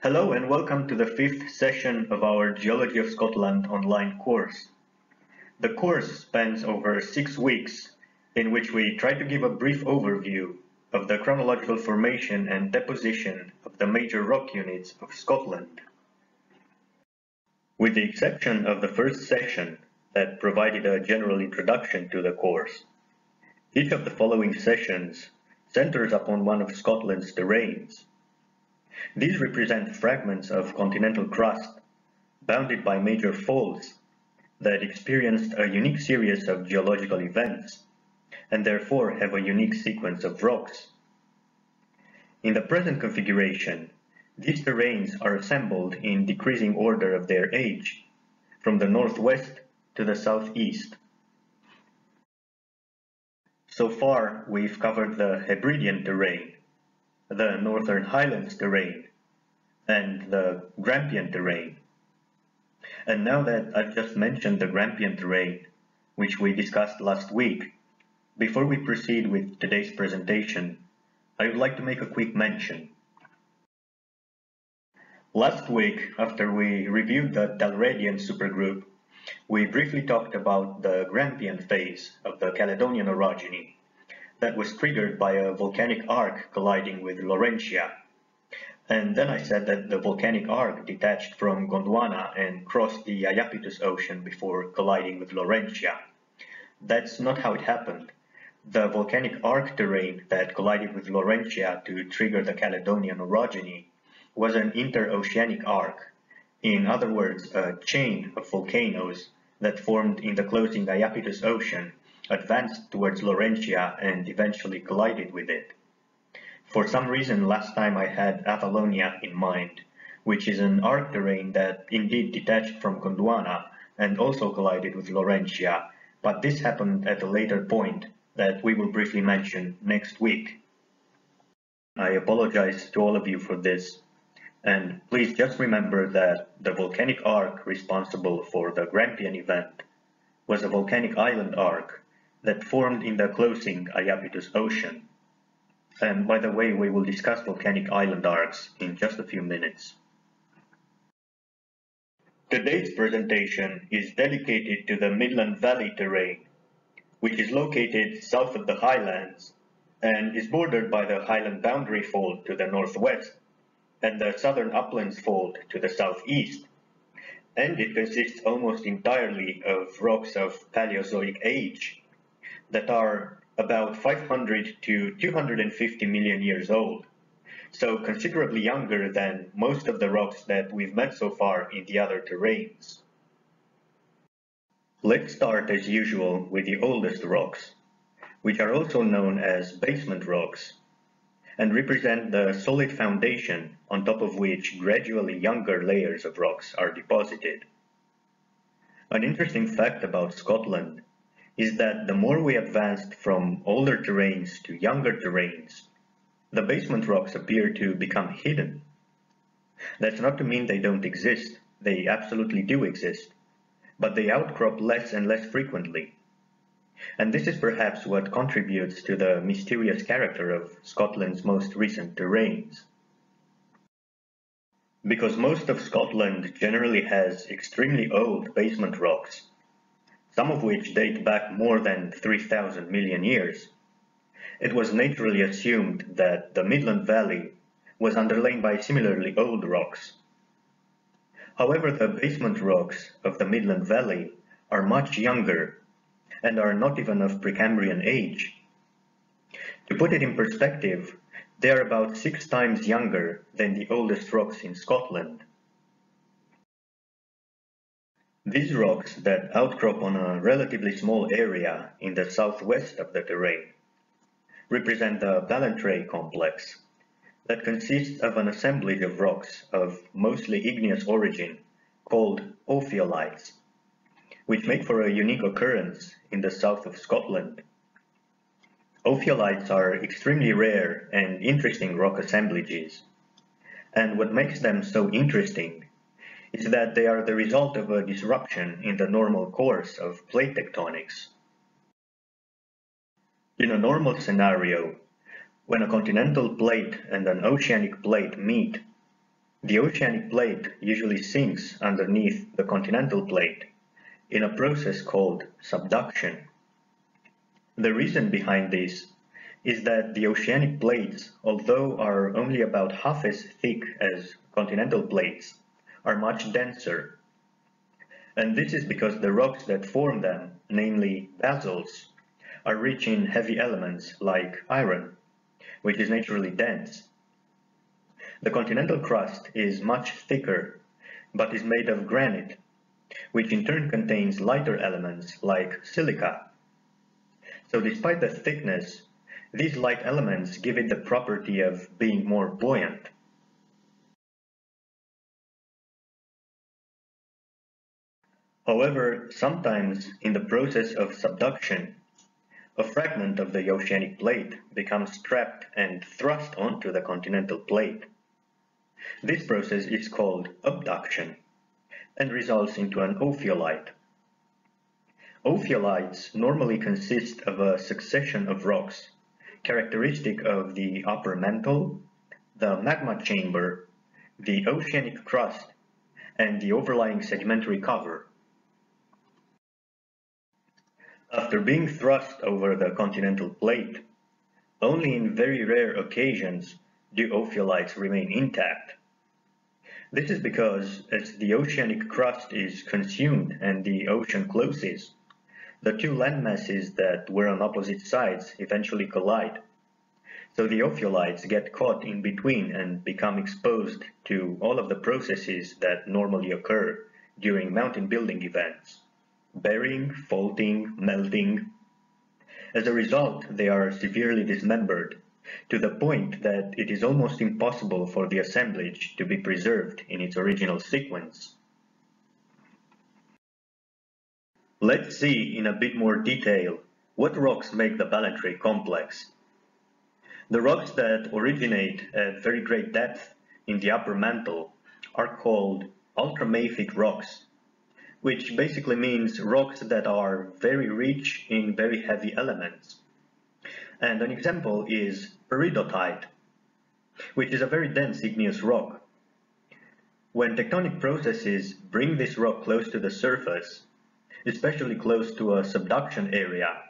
Hello and welcome to the fifth session of our Geology of Scotland online course. The course spans over six weeks in which we try to give a brief overview of the chronological formation and deposition of the major rock units of Scotland. With the exception of the first session that provided a general introduction to the course, each of the following sessions centers upon one of Scotland's terranes. These represent fragments of continental crust bounded by major faults, that experienced a unique series of geological events and therefore have a unique sequence of rocks. In the present configuration, these terranes are assembled in decreasing order of their age, from the northwest to the southeast. So far, we've covered the Hebridean terrane, the Northern Highlands terrane, and the Grampian terrane. And now that I've just mentioned the Grampian terrane, which we discussed last week, before we proceed with today's presentation, I would like to make a quick mention. Last week, after we reviewed the Dalradian supergroup, we briefly talked about the Grampian phase of the Caledonian orogeny that was triggered by a volcanic arc colliding with Laurentia. And then I said that the volcanic arc detached from Gondwana and crossed the Iapetus Ocean before colliding with Laurentia. That's not how it happened. The volcanic arc terrane that collided with Laurentia to trigger the Caledonian orogeny was an interoceanic arc, in other words, a chain of volcanoes that formed in the closing Iapetus Ocean, advanced towards Laurentia and eventually collided with it. For some reason last time I had Avalonia in mind, which is an arc terrane that indeed detached from Gondwana and also collided with Laurentia, but this happened at a later point that we will briefly mention next week. I apologize to all of you for this, and please just remember that the volcanic arc responsible for the Grampian event was a volcanic island arc that formed in the closing Iapetus Ocean. And by the way, we will discuss volcanic island arcs in just a few minutes. Today's presentation is dedicated to the Midland Valley terrane, which is located south of the highlands and is bordered by the Highland Boundary fault to the northwest and the Southern Uplands fault to the southeast, and it consists almost entirely of rocks of Paleozoic age that are about 500 to 250 million years old, so considerably younger than most of the rocks that we've met so far in the other terranes. Let's start as usual with the oldest rocks, which are also known as basement rocks and represent the solid foundation on top of which gradually younger layers of rocks are deposited. An interesting fact about Scotland is that the more we advanced from older terranes to younger terranes, the basement rocks appear to become hidden. That's not to mean they don't exist, they absolutely do exist, but they outcrop less and less frequently. And this is perhaps what contributes to the mysterious character of Scotland's most recent terranes. Because most of Scotland generally has extremely old basement rocks, some of which date back more than 3,000 million years, it was naturally assumed that the Midland Valley was underlain by similarly old rocks. However, the basement rocks of the Midland Valley are much younger and are not even of Precambrian age. To put it in perspective, they are about six times younger than the oldest rocks in Scotland. These rocks that outcrop on a relatively small area in the southwest of the terrain represent the Ballantrae complex that consists of an assemblage of rocks of mostly igneous origin called ophiolites which make for a unique occurrence in the south of Scotland. Ophiolites are extremely rare and interesting rock assemblages, and what makes them so interesting is that they are the result of a disruption in the normal course of plate tectonics. In a normal scenario, when a continental plate and an oceanic plate meet, The oceanic plate usually sinks underneath the continental plate in a process called subduction. The reason behind this is that the oceanic plates, although are only about half as thick as continental plates, are much denser. And this is because the rocks that form them, namely basalts, are rich in heavy elements like iron, which is naturally dense. The continental crust is much thicker, but is made of granite, which in turn contains lighter elements like silica. So despite the thickness, these light elements give it the property of being more buoyant. However, sometimes in the process of subduction, a fragment of the oceanic plate becomes trapped and thrust onto the continental plate. This process is called obduction and results into an ophiolite. Ophiolites normally consist of a succession of rocks characteristic of the upper mantle, the magma chamber, the oceanic crust, and the overlying sedimentary cover. After being thrust over the continental plate, only in very rare occasions do ophiolites remain intact. This is because as the oceanic crust is consumed and the ocean closes, the two landmasses that were on opposite sides eventually collide. So the ophiolites get caught in between and become exposed to all of the processes that normally occur during mountain building events. Bearing, faulting, melting. As a result, they are severely dismembered, to the point that it is almost impossible for the assemblage to be preserved in its original sequence. Let's see in a bit more detail what rocks make the Ballantrae complex. The rocks that originate at very great depth in the upper mantle are called ultramafic rocks, which basically means rocks that are very rich in very heavy elements. And an example is peridotite, which is a very dense igneous rock. When tectonic processes bring this rock close to the surface, especially close to a subduction area.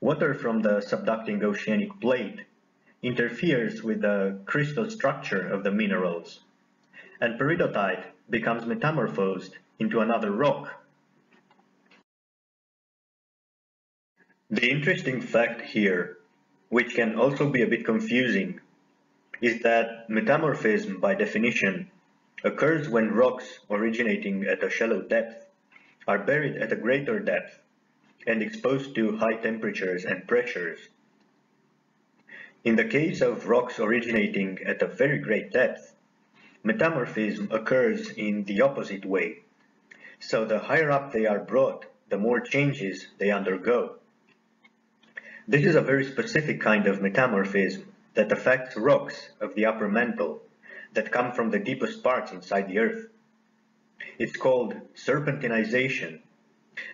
Water from the subducting oceanic plate interferes with the crystal structure of the minerals, and peridotite becomes metamorphosed into another rock. The interesting fact here, which can also be a bit confusing, is that metamorphism by definition occurs when rocks originating at a shallow depth are buried at a greater depth and exposed to high temperatures and pressures. In the case of rocks originating at a very great depth, metamorphism occurs in the opposite way. So the higher up they are brought, the more changes they undergo. This is a very specific kind of metamorphism that affects rocks of the upper mantle that come from the deepest parts inside the earth. It's called serpentinization,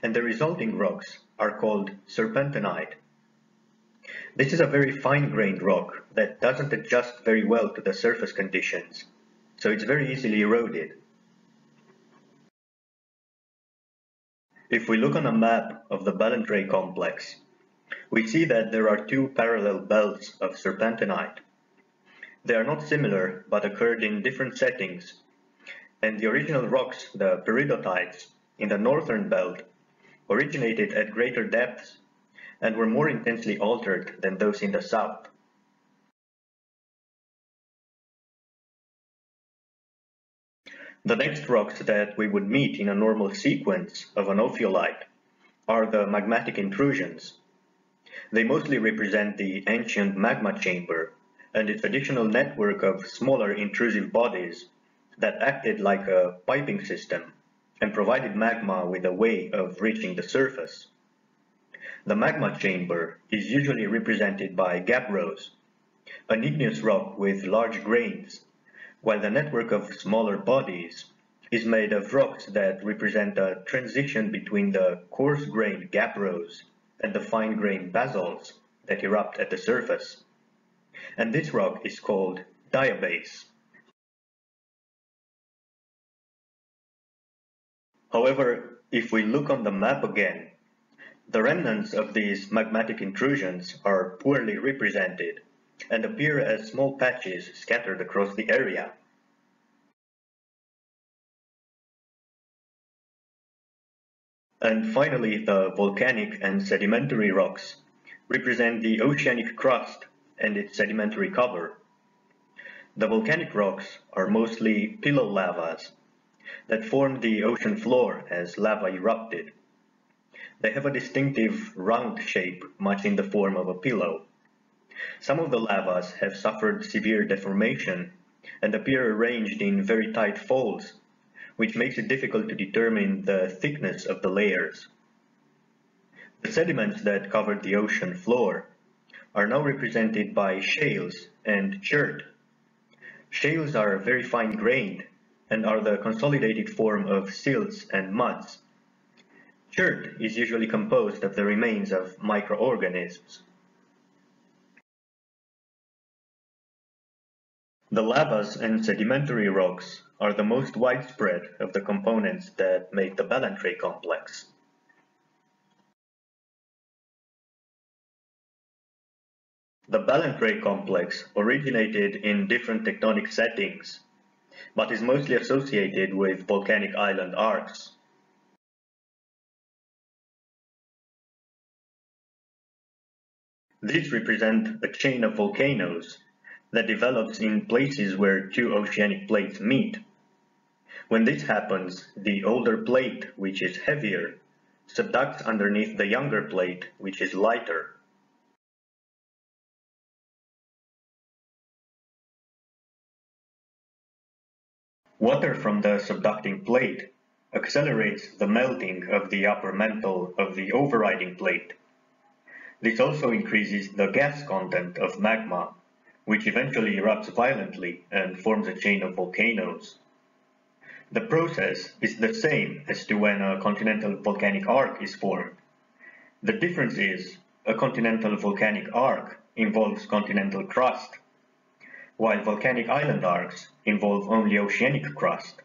and the resulting rocks are called serpentinite. This is a very fine-grained rock that doesn't adjust very well to the surface conditions, so it's very easily eroded. If we look on a map of the Ballantrae complex, we see that there are two parallel belts of serpentinite. They are not similar, but occurred in different settings and the original rocks, the peridotites, in the northern belt originated at greater depths and were more intensely altered than those in the south. The next rocks that we would meet in a normal sequence of an ophiolite are the magmatic intrusions. They mostly represent the ancient magma chamber and its additional network of smaller intrusive bodies that acted like a piping system and provided magma with a way of reaching the surface. The magma chamber is usually represented by gabbros, an igneous rock with large grains, while the network of smaller bodies is made of rocks that represent a transition between the coarse-grained gabbros and the fine-grained basalts that erupt at the surface. And this rock is called diabase. However, if we look on the map again, the remnants of these magmatic intrusions are poorly represented and appear as small patches scattered across the area. And finally, the volcanic and sedimentary rocks represent the oceanic crust and its sedimentary cover. The volcanic rocks are mostly pillow lavas that formed the ocean floor as lava erupted. They have a distinctive round shape, much in the form of a pillow. Some of the lavas have suffered severe deformation and appear arranged in very tight folds which makes it difficult to determine the thickness of the layers. The sediments that covered the ocean floor are now represented by shales and chert. Shales are very fine-grained and are the consolidated form of silts and muds. Chert is usually composed of the remains of microorganisms. The lavas and sedimentary rocks are the most widespread of the components that make the Ballantrae complex. The Ballantrae complex originated in different tectonic settings, but is mostly associated with volcanic island arcs. These represent a chain of volcanoes that develops in places where two oceanic plates meet. When this happens, the older plate, which is heavier, subducts underneath the younger plate, which is lighter. Water from the subducting plate accelerates the melting of the upper mantle of the overriding plate. This also increases the gas content of magma, which eventually erupts violently and forms a chain of volcanoes. The process is the same as to when a continental volcanic arc is formed. The difference is a continental volcanic arc involves continental crust, while volcanic island arcs involve only oceanic crust.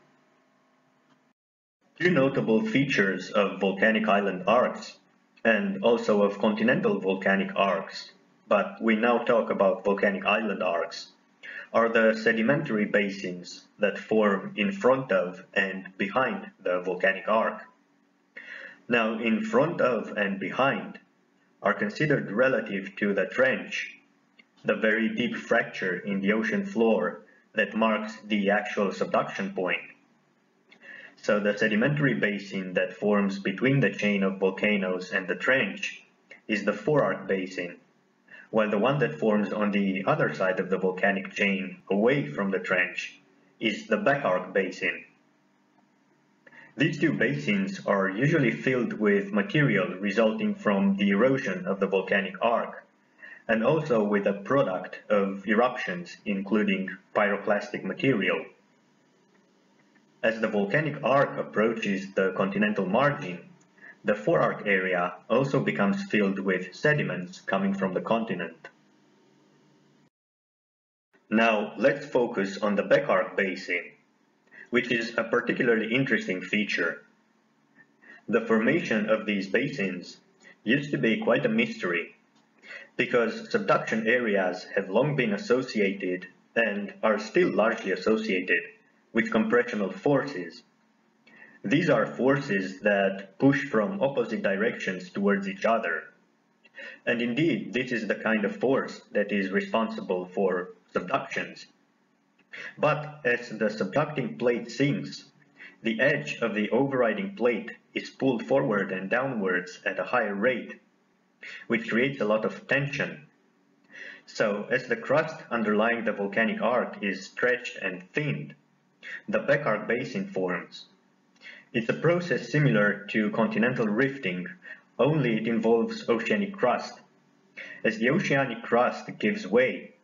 Two notable features of volcanic island arcs, and also of continental volcanic arcs, but we now talk about volcanic island arcs, are the sedimentary basins that form in front of and behind the volcanic arc. Now, in front of and behind are considered relative to the trench, the very deep fracture in the ocean floor that marks the actual subduction point. So the sedimentary basin that forms between the chain of volcanoes and the trench is the forearc basin, while the one that forms on the other side of the volcanic chain away from the trench is the backarc basin. These two basins are usually filled with material resulting from the erosion of the volcanic arc, and also with a product of eruptions including pyroclastic material. As the volcanic arc approaches the continental margin, the forearc area also becomes filled with sediments coming from the continent. Now let's focus on the backarc basin, which is a particularly interesting feature. The formation of these basins used to be quite a mystery, because subduction areas have long been associated and are still largely associated with compressional forces these are forces that push from opposite directions towards each other. And indeed, this is the kind of force that is responsible for subductions. But as the subducting plate sinks, the edge of the overriding plate is pulled forward and downwards at a higher rate, which creates a lot of tension. So, as the crust underlying the volcanic arc is stretched and thinned, the backarc basin forms. It's a process similar to continental rifting, only it involves oceanic crust. As the oceanic crust gives way,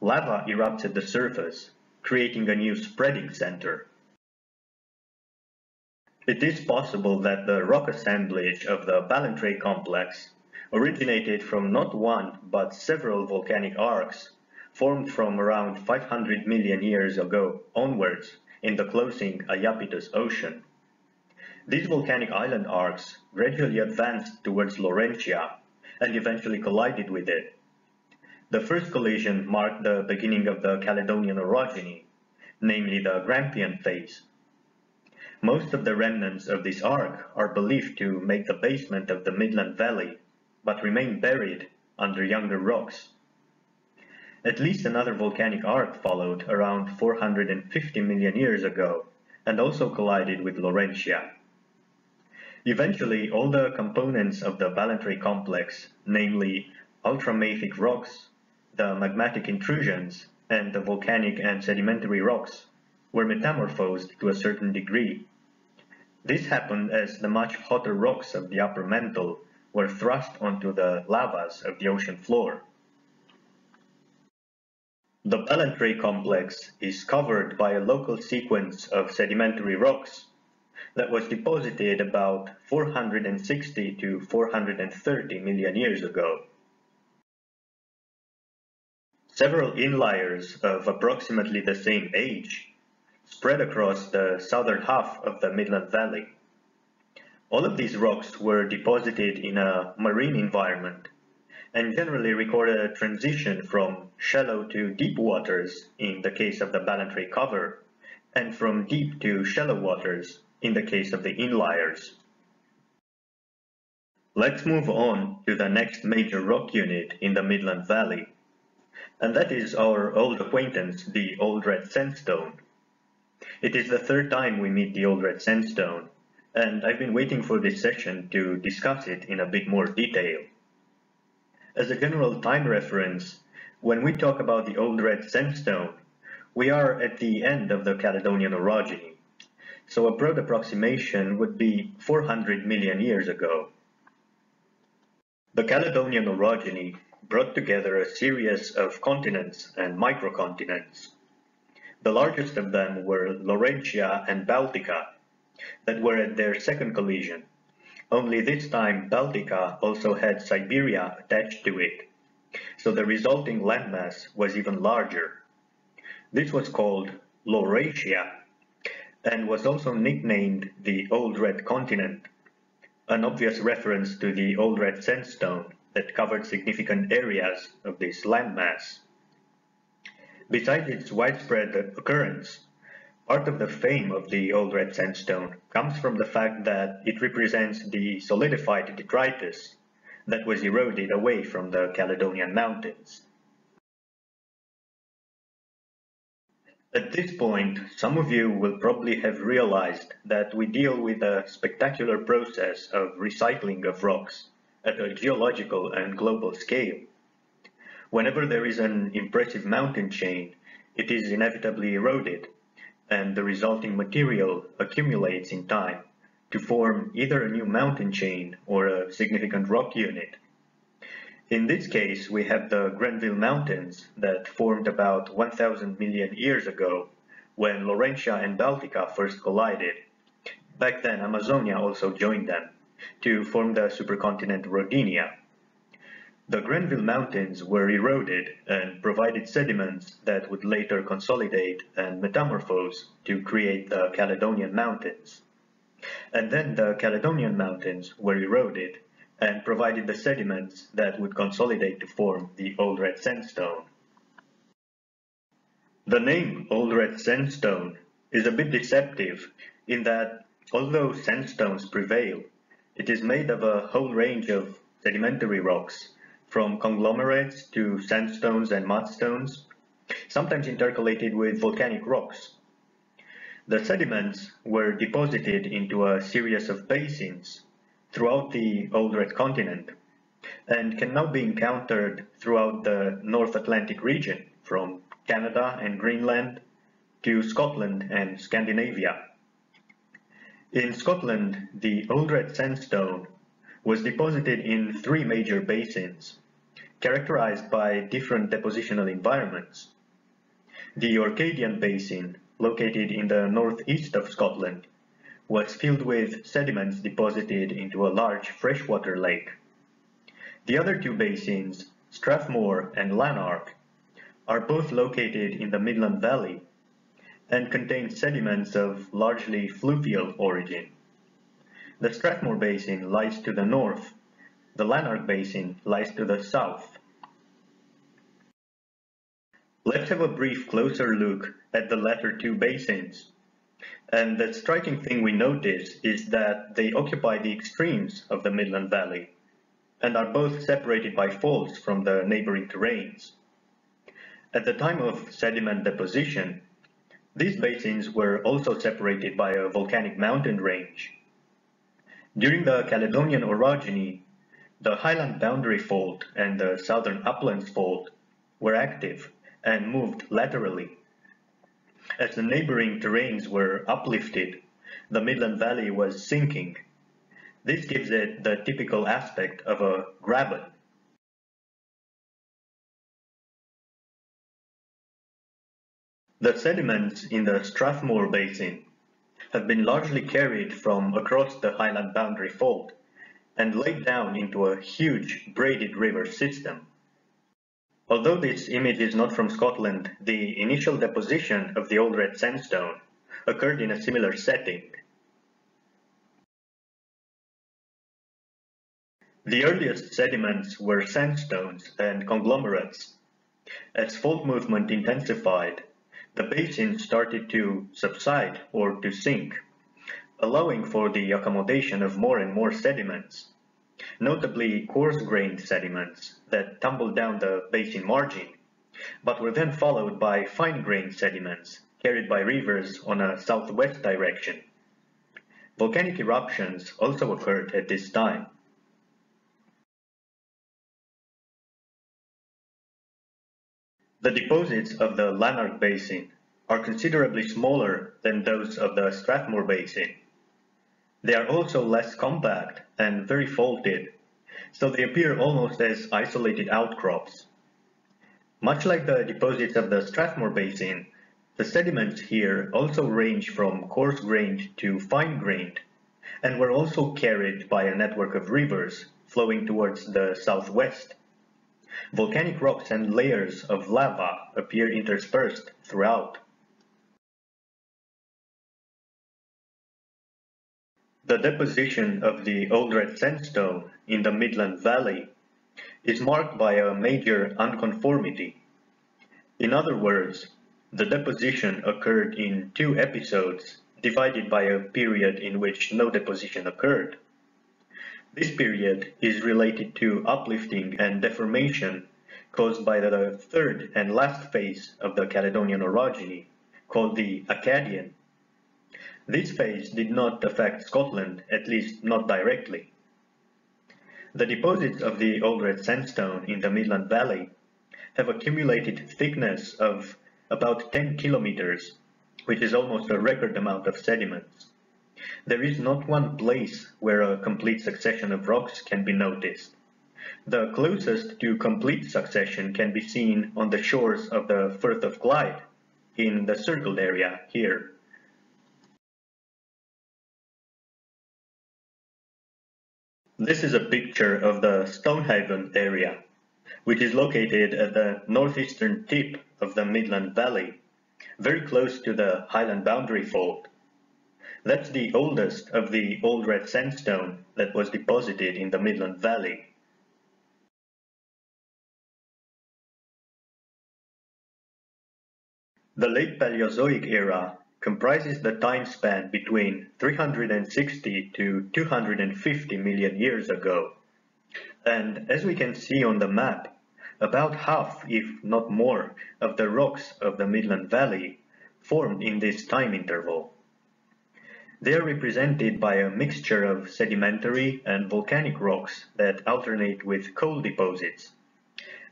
lava erupts at the surface, creating a new spreading center. It is possible that the rock assemblage of the Ballantrae complex originated from not one but several volcanic arcs formed from around 500 million years ago onwards in the closing Iapetus Ocean. These volcanic island arcs gradually advanced towards Laurentia and eventually collided with it. The first collision marked the beginning of the Caledonian orogeny, namely the Grampian phase. Most of the remnants of this arc are believed to make the basement of the Midland Valley, but remain buried under younger rocks. At least another volcanic arc followed around 450 million years ago, and also collided with Laurentia. Eventually, all the components of the Ballantrae complex, namely ultramafic rocks, the magmatic intrusions, and the volcanic and sedimentary rocks, were metamorphosed to a certain degree. This happened as the much hotter rocks of the upper mantle were thrust onto the lavas of the ocean floor. The Ballantrae complex is covered by a local sequence of sedimentary rocks that was deposited about 460 to 430 million years ago. Several inliers of approximately the same age spread across the southern half of the Midland Valley. All of these rocks were deposited in a marine environment and generally recorded a transition from shallow to deep waters in the case of the Ballantrae cover and from deep to shallow waters in the case of the inliers. Let's move on to the next major rock unit in the Midland Valley, and that is our old acquaintance, the Old Red Sandstone. It is the third time we meet the Old Red Sandstone, and I've been waiting for this session to discuss it in a bit more detail. As a general time reference, when we talk about the Old Red Sandstone, we are at the end of the Caledonian orogeny, so a broad approximation would be 400 million years ago. The Caledonian orogeny brought together a series of continents and microcontinents. The largest of them were Laurentia and Baltica, that were at their second collision. Only this time Baltica also had Siberia attached to it, so the resulting landmass was even larger. This was called Laurasia and was also nicknamed the Old Red Continent, an obvious reference to the Old Red Sandstone that covered significant areas of this landmass. Besides its widespread occurrence, part of the fame of the Old Red Sandstone comes from the fact that it represents the solidified detritus that was eroded away from the Caledonian Mountains. At this point, some of you will probably have realized that we deal with a spectacular process of recycling of rocks at a geological and global scale. Whenever there is an impressive mountain chain, it is inevitably eroded, and the resulting material accumulates in time to form either a new mountain chain or a significant rock unit. In this case, we have the Grenville Mountains that formed about 1000 million years ago when Laurentia and Baltica first collided. Back then, Amazonia also joined them to form the supercontinent Rodinia. The Grenville Mountains were eroded and provided sediments that would later consolidate and metamorphose to create the Caledonian Mountains. And then the Caledonian Mountains were eroded and provided the sediments that would consolidate to form the Old Red Sandstone. The name Old Red Sandstone is a bit deceptive in that although sandstones prevail, it is made of a whole range of sedimentary rocks, from conglomerates to sandstones and mudstones, sometimes intercalated with volcanic rocks. The sediments were deposited into a series of basins throughout the Old Red Continent and can now be encountered throughout the North Atlantic region from Canada and Greenland to Scotland and Scandinavia. In Scotland, the Old Red Sandstone was deposited in three major basins, characterized by different depositional environments. The Orcadian Basin, located in the northeast of Scotland, was filled with sediments deposited into a large freshwater lake. The other two basins, Strathmore and Lanark, are both located in the Midland Valley and contain sediments of largely fluvial origin. The Strathmore Basin lies to the north. The Lanark Basin lies to the south. Let's have a brief closer look at the latter two basins. And the striking thing we notice is that they occupy the extremes of the Midland Valley and are both separated by faults from the neighboring terranes. At the time of sediment deposition, these basins were also separated by a volcanic mountain range. During the Caledonian orogeny, the highland boundary fault and the southern uplands fault were active and moved laterally. As the neighboring terranes were uplifted, the Midland Valley was sinking. This gives it the typical aspect of a graben. The sediments in the Strathmore Basin have been largely carried from across the highland boundary fault and laid down into a huge braided river system. Although this image is not from Scotland, the initial deposition of the Old Red Sandstone occurred in a similar setting. The earliest sediments were sandstones and conglomerates. As fault movement intensified, the basin started to subside or to sink, allowing for the accommodation of more and more sediments, notably coarse-grained sediments that tumbled down the basin margin, but were then followed by fine-grained sediments carried by rivers on a southwest direction. Volcanic eruptions also occurred at this time. The deposits of the Lanark Basin are considerably smaller than those of the Strathmore Basin. They are also less compact and very faulted, so they appear almost as isolated outcrops. Much like the deposits of the Strathmore Basin, the sediments here also range from coarse-grained to fine-grained, and were also carried by a network of rivers flowing towards the southwest. Volcanic rocks and layers of lava appear interspersed throughout. The deposition of the Old Red Sandstone in the Midland Valley is marked by a major unconformity. In other words, the deposition occurred in two episodes divided by a period in which no deposition occurred. This period is related to uplifting and deformation caused by the third and last phase of the Caledonian orogeny, called the Acadian. This phase did not affect Scotland, at least not directly. The deposits of the Old Red Sandstone in the Midland Valley have accumulated thickness of about 10 kilometers, which is almost a record amount of sediments. There is not one place where a complete succession of rocks can be noticed. The closest to complete succession can be seen on the shores of the Firth of Clyde, in the circled area here. This is a picture of the Stonehaven area, which is located at the northeastern tip of the Midland Valley, very close to the Highland Boundary Fault. That's the oldest of the Old Red Sandstone that was deposited in the Midland Valley. The late Paleozoic era comprises the time span between 360 to 250 million years ago. And as we can see on the map, about half, if not more, of the rocks of the Midland Valley formed in this time interval. They are represented by a mixture of sedimentary and volcanic rocks that alternate with coal deposits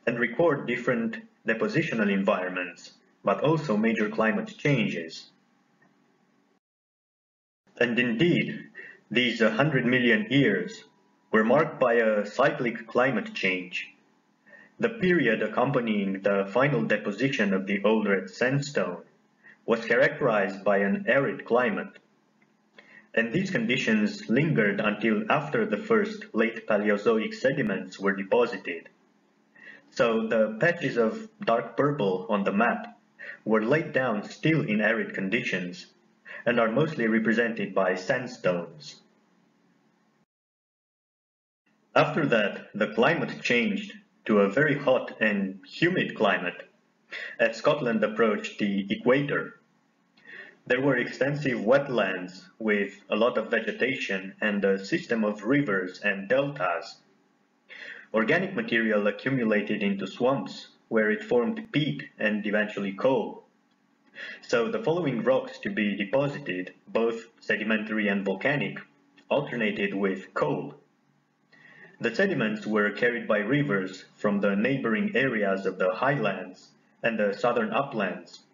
and record different depositional environments, but also major climate changes. And indeed, these 100 million years were marked by a cyclic climate change. The period accompanying the final deposition of the Old Red Sandstone was characterized by an arid climate and these conditions lingered until after the first late Paleozoic sediments were deposited. So the patches of dark purple on the map were laid down still in arid conditions and are mostly represented by sandstones. After that, the climate changed to a very hot and humid climate as Scotland approached the equator. There were extensive wetlands with a lot of vegetation and a system of rivers and deltas. Organic material accumulated into swamps where it formed peat and eventually coal. So the following rocks to be deposited, both sedimentary and volcanic, alternated with coal. The sediments were carried by rivers from the neighboring areas of the highlands and the southern uplands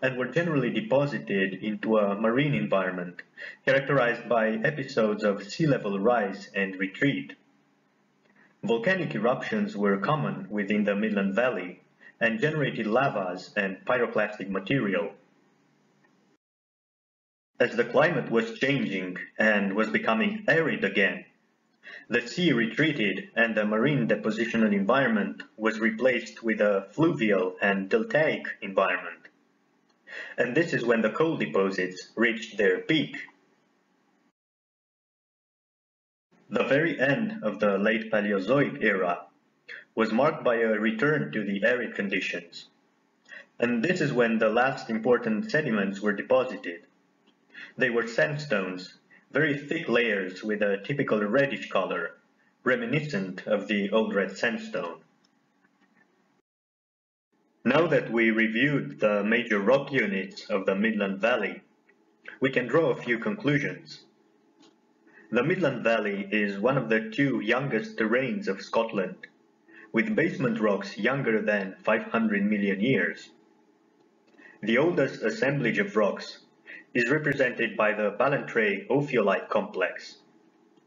and were generally deposited into a marine environment characterized by episodes of sea level rise and retreat. Volcanic eruptions were common within the Midland Valley and generated lavas and pyroclastic material. As the climate was changing and was becoming arid again, the sea retreated and the marine depositional environment was replaced with a fluvial and deltaic environment and this is when the coal deposits reached their peak. The very end of the late Paleozoic era was marked by a return to the arid conditions, and this is when the last important sediments were deposited. They were sandstones, very thick layers with a typical reddish color, reminiscent of the Old Red Sandstone. Now that we reviewed the major rock units of the Midland Valley, we can draw a few conclusions. The Midland Valley is one of the two youngest terranes of Scotland, with basement rocks younger than 500 million years. The oldest assemblage of rocks is represented by the Ballantrae ophiolite complex,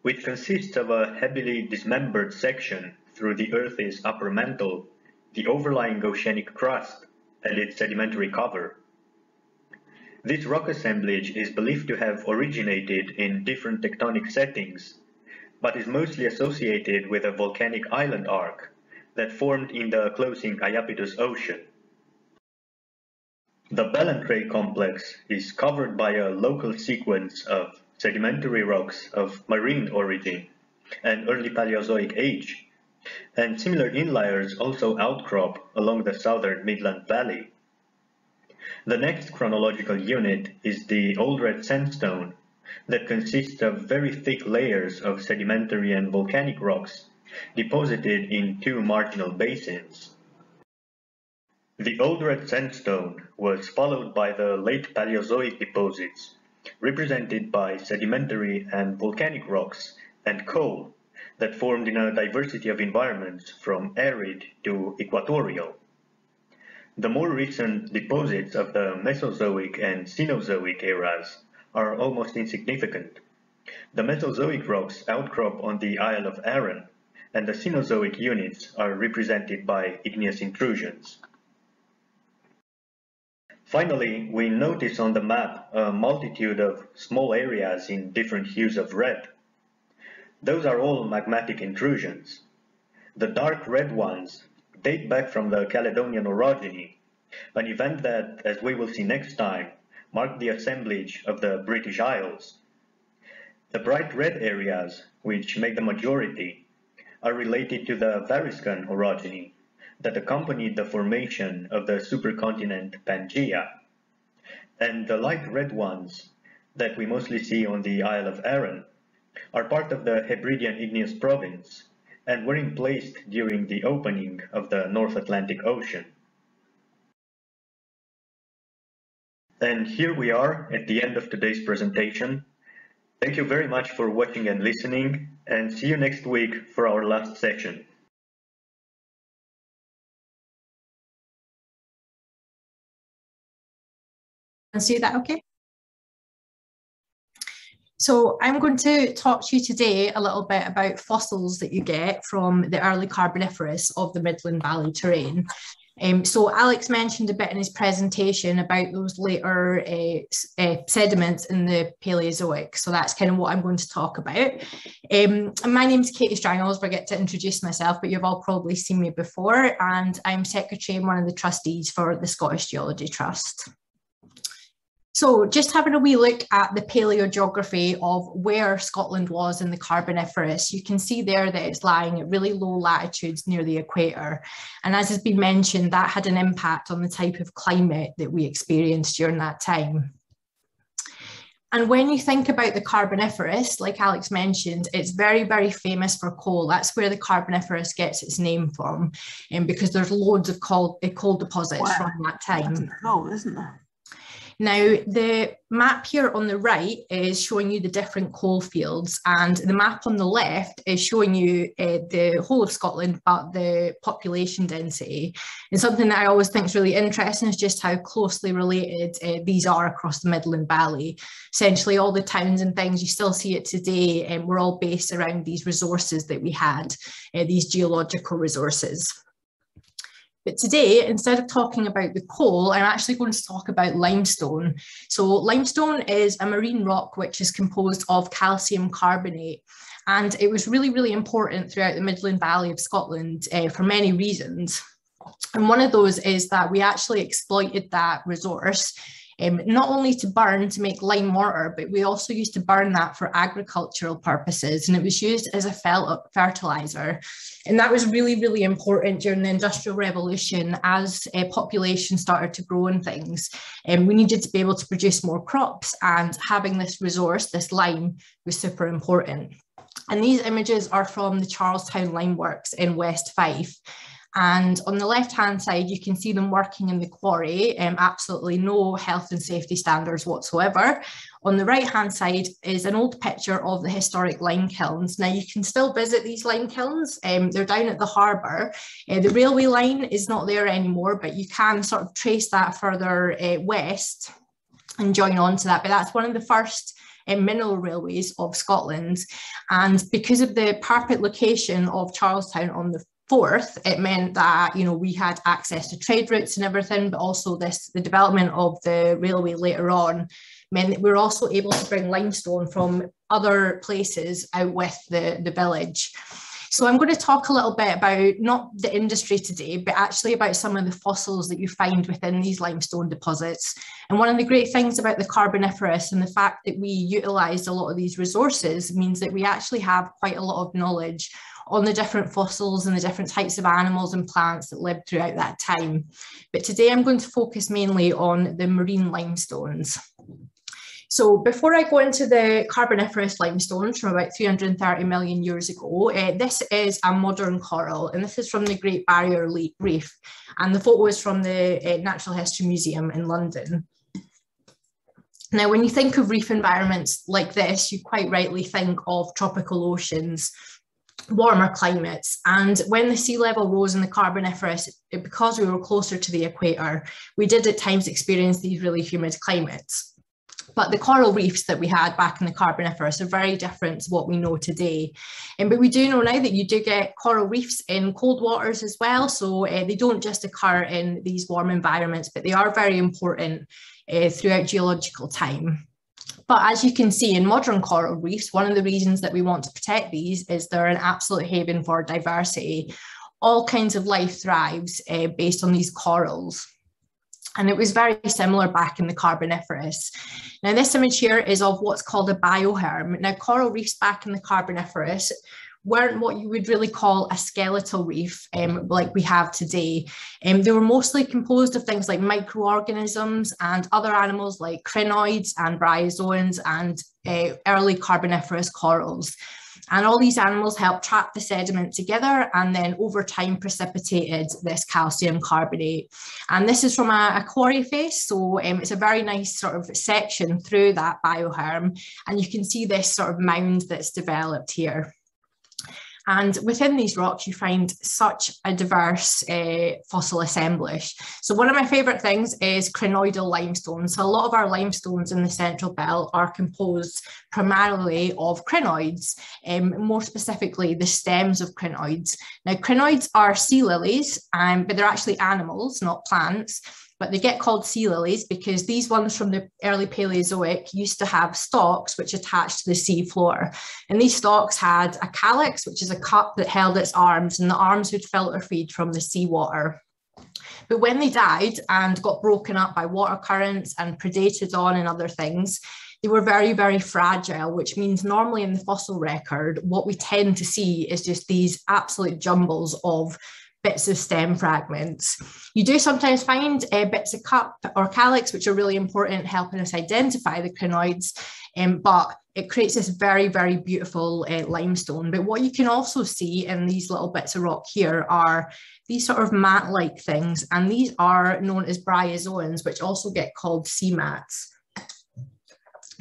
which consists of a heavily dismembered section through the Earth's upper mantle the overlying oceanic crust and its sedimentary cover. This rock assemblage is believed to have originated in different tectonic settings, but is mostly associated with a volcanic island arc that formed in the closing Iapetus Ocean. The Ballantrae complex is covered by a local sequence of sedimentary rocks of marine origin and early Paleozoic age and similar inliers also outcrop along the southern Midland Valley. The next chronological unit is the Old Red Sandstone that consists of very thick layers of sedimentary and volcanic rocks deposited in two marginal basins. The Old Red Sandstone was followed by the late Paleozoic deposits, represented by sedimentary and volcanic rocks and coal that formed in a diversity of environments from arid to equatorial. The more recent deposits of the Mesozoic and Cenozoic eras are almost insignificant. The Mesozoic rocks outcrop on the Isle of Arran, and the Cenozoic units are represented by igneous intrusions. Finally, we notice on the map a multitude of small areas in different hues of red. Those are all magmatic intrusions. The dark red ones date back from the Caledonian orogeny, an event that, as we will see next time, marked the assemblage of the British Isles. The bright red areas, which make the majority, are related to the Variscan orogeny that accompanied the formation of the supercontinent Pangaea. And the light red ones that we mostly see on the Isle of Arran are part of the Hebridean Igneous Province and were emplaced during the opening of the North Atlantic Ocean. And here we are at the end of today's presentation. Thank you very much for watching and listening, and see you next week for our last section. And see that okay? So I'm going to talk to you today a little bit about fossils that you get from the early Carboniferous of the Midland Valley terrane. Um, so Alex mentioned a bit in his presentation about those later uh, uh, sediments in the Paleozoic. So that's kind of what I'm going to talk about. Um, my name is Katie Strangles. I forget to introduce myself, but you've all probably seen me before. And I'm secretary and one of the trustees for the Scottish Geology Trust. So just having a wee look at the paleogeography of where Scotland was in the Carboniferous, you can see there that it's lying at really low latitudes near the equator. And as has been mentioned, that had an impact on the type of climate that we experienced during that time. And when you think about the Carboniferous, like Alex mentioned, it's very, very famous for coal. That's where the Carboniferous gets its name from, and um, because there's loads of coal, coal deposits wow. from that time. Coal, isn't there? Now, the map here on the right is showing you the different coal fields and the map on the left is showing you uh, the whole of Scotland, but the population density. And something that I always think is really interesting is just how closely related uh, these are across the Midland Valley. Essentially all the towns and things, you still see it today, and we're all based around these resources that we had, uh, these geological resources. But today, instead of talking about the coal, I'm actually going to talk about limestone. So limestone is a marine rock which is composed of calcium carbonate. And it was really, really important throughout the Midland Valley of Scotland uh, for many reasons. And one of those is that we actually exploited that resource um, not only to burn to make lime mortar, but we also used to burn that for agricultural purposes. And it was used as a fertilizer. And that was really, really important during the Industrial Revolution as a uh, population started to grow and things. And um, we needed to be able to produce more crops and having this resource, this lime, was super important. And these images are from the Charlestown Lime Works in West Fife. And on the left hand side, you can see them working in the quarry, um, absolutely no health and safety standards whatsoever. On the right hand side is an old picture of the historic lime kilns. Now you can still visit these lime kilns, um, they're down at the harbour. Uh, the railway line is not there anymore, but you can sort of trace that further uh, west and join on to that. But that's one of the first uh, mineral railways of Scotland. And because of the perfect location of Charlestown on the Forth, it meant that you know we had access to trade routes and everything, but also this the development of the railway later on meant that we were also able to bring limestone from other places out with the, the village. So I'm going to talk a little bit about not the industry today, but actually about some of the fossils that you find within these limestone deposits. And one of the great things about the Carboniferous and the fact that we utilised a lot of these resources means that we actually have quite a lot of knowledge on the different fossils and the different types of animals and plants that lived throughout that time. But today I'm going to focus mainly on the marine limestones. So before I go into the Carboniferous limestones from about 330 million years ago, uh, this is a modern coral and this is from the Great Barrier Reef and the photo is from the uh, Natural History Museum in London. Now, when you think of reef environments like this, you quite rightly think of tropical oceans warmer climates. And when the sea level rose in the Carboniferous, because we were closer to the equator, we did at times experience these really humid climates. But the coral reefs that we had back in the Carboniferous are very different to what we know today. Um, but we do know now that you do get coral reefs in cold waters as well. So uh, they don't just occur in these warm environments, but they are very important uh, throughout geological time. But as you can see in modern coral reefs, one of the reasons that we want to protect these is they're an absolute haven for diversity. All kinds of life thrives uh, based on these corals. And it was very similar back in the Carboniferous. Now, this image here is of what's called a bioherm. Now, coral reefs back in the Carboniferous weren't what you would really call a skeletal reef um, like we have today. Um, they were mostly composed of things like microorganisms and other animals like crinoids and bryozoans and uh, early carboniferous corals. And all these animals helped trap the sediment together and then over time precipitated this calcium carbonate. And this is from a, a quarry face. So um, it's a very nice sort of section through that bioherm. And you can see this sort of mound that's developed here. And within these rocks, you find such a diverse uh, fossil assemblage. So one of my favourite things is crinoidal limestone. So a lot of our limestones in the Central Belt are composed primarily of crinoids, um, more specifically the stems of crinoids. Now crinoids are sea lilies, um, but they're actually animals, not plants but they get called sea lilies because these ones from the early Paleozoic used to have stalks which attached to the sea floor. And these stalks had a calyx, which is a cup that held its arms, and the arms would filter feed from the seawater. But when they died and got broken up by water currents and predated on and other things, they were very, very fragile, which means normally in the fossil record, what we tend to see is just these absolute jumbles of bits of stem fragments. You do sometimes find uh, bits of cup or calyx, which are really important helping us identify the crinoids, um, but it creates this very, very beautiful uh, limestone. But what you can also see in these little bits of rock here are these sort of mat-like things, and these are known as bryozoans, which also get called sea mats.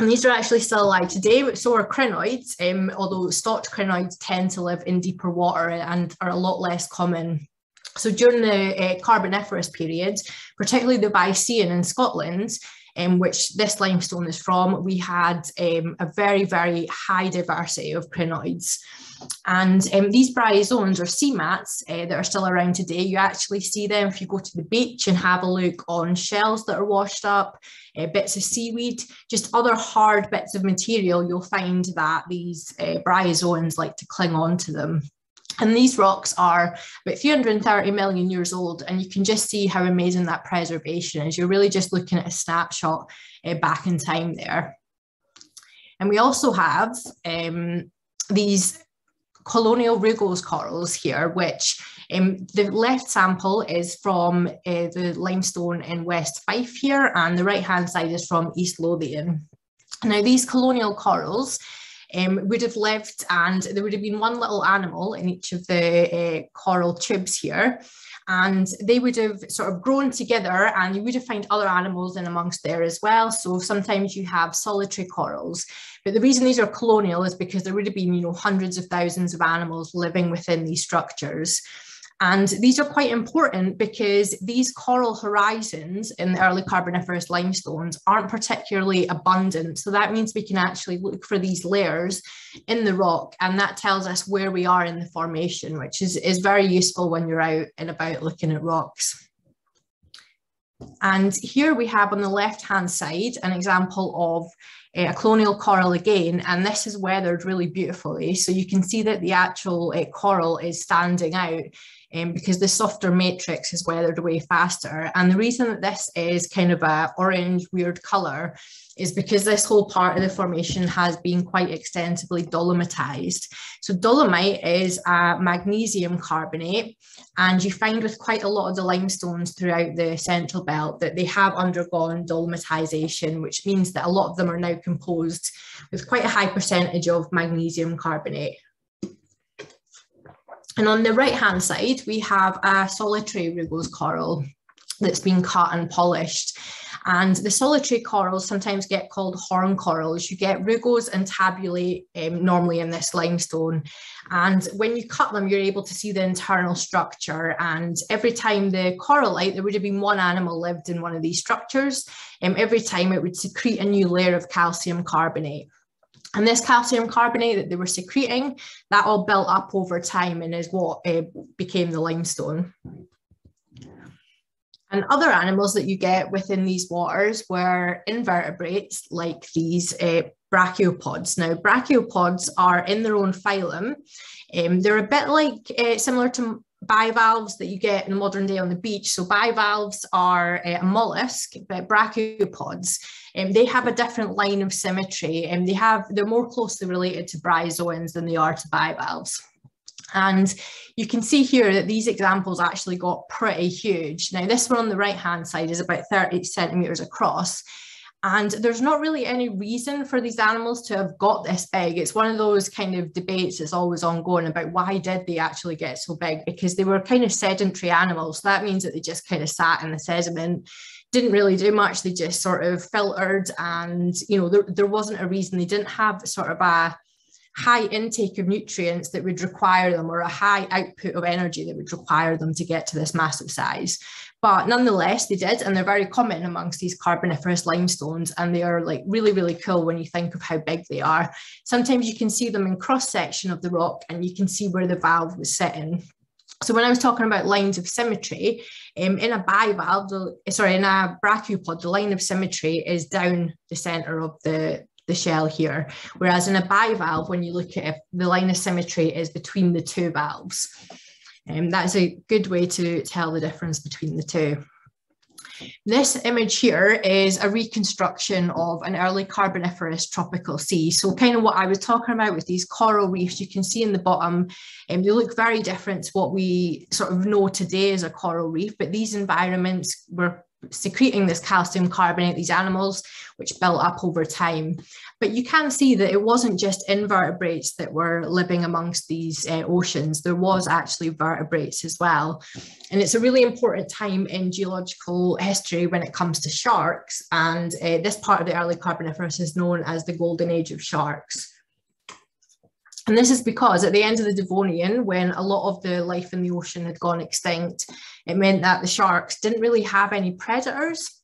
And these are actually still alive today, but so are crinoids, um, although stocked crinoids tend to live in deeper water and are a lot less common. So during the uh, Carboniferous period, particularly the Viséan in Scotland, um, which this limestone is from, we had um, a very, very high diversity of crinoids. And um, these bryozoans or sea mats uh, that are still around today, you actually see them if you go to the beach and have a look on shells that are washed up, uh, bits of seaweed, just other hard bits of material, you'll find that these uh, bryozoans like to cling on to them. And these rocks are about 330 million years old, and you can just see how amazing that preservation is. You're really just looking at a snapshot uh, back in time there. And we also have um, these colonial rugose corals here, which um, the left sample is from uh, the limestone in West Fife here, and the right-hand side is from East Lothian. Now, these colonial corals um, would have lived and there would have been one little animal in each of the uh, coral tubes here and they would have sort of grown together and you would have found other animals in amongst there as well. So sometimes you have solitary corals, but the reason these are colonial is because there would have been, you know, hundreds of thousands of animals living within these structures. And these are quite important because these coral horizons in the early Carboniferous limestones aren't particularly abundant. So that means we can actually look for these layers in the rock and that tells us where we are in the formation, which is, is very useful when you're out and about looking at rocks. And here we have on the left-hand side an example of a colonial coral again, and this is weathered really beautifully. So you can see that the actual uh, coral is standing out um, because the softer matrix is weathered away faster. And the reason that this is kind of a orange weird color is because this whole part of the formation has been quite extensively dolomitized. So dolomite is a magnesium carbonate and you find with quite a lot of the limestones throughout the central belt that they have undergone dolomitization, which means that a lot of them are now composed with quite a high percentage of magnesium carbonate. And on the right hand side, we have a solitary rugose coral that's been cut and polished. And the solitary corals sometimes get called horn corals. You get rugose and tabulate um, normally in this limestone. And when you cut them, you're able to see the internal structure. And every time the corallite, there would have been one animal lived in one of these structures. And um, every time it would secrete a new layer of calcium carbonate. And this calcium carbonate that they were secreting, that all built up over time and is what uh, became the limestone. And other animals that you get within these waters were invertebrates like these uh, brachiopods. Now, brachiopods are in their own phylum. Um, they're a bit like uh, similar to bivalves that you get in the modern day on the beach. So bivalves are uh, a mollusk, but brachiopods, um, they have a different line of symmetry and they have, they're more closely related to bryozoans than they are to bivalves. And you can see here that these examples actually got pretty huge. Now this one on the right hand side is about 30 centimeters across and there's not really any reason for these animals to have got this big. It's one of those kind of debates that's always ongoing about why did they actually get so big? Because they were kind of sedentary animals. So that means that they just kind of sat in the sediment, didn't really do much. They just sort of filtered and, you know, there, there wasn't a reason. They didn't have sort of a high intake of nutrients that would require them or a high output of energy that would require them to get to this massive size. But nonetheless, they did, and they're very common amongst these carboniferous limestones, and they are like really, really cool when you think of how big they are. Sometimes you can see them in cross section of the rock, and you can see where the valve was sitting. So when I was talking about lines of symmetry, um, in a bivalve, the, sorry, in a brachiopod, the line of symmetry is down the center of the, the shell here. Whereas in a bivalve, when you look at it, the line of symmetry is between the two valves. And um, that is a good way to tell the difference between the two. This image here is a reconstruction of an early Carboniferous tropical sea. So kind of what I was talking about with these coral reefs, you can see in the bottom, and um, they look very different to what we sort of know today as a coral reef, but these environments were secreting this calcium carbonate, these animals, which built up over time. But you can see that it wasn't just invertebrates that were living amongst these uh, oceans, there was actually vertebrates as well. And it's a really important time in geological history when it comes to sharks. And uh, this part of the early Carboniferous is known as the golden age of sharks. And this is because at the end of the Devonian, when a lot of the life in the ocean had gone extinct, it meant that the sharks didn't really have any predators.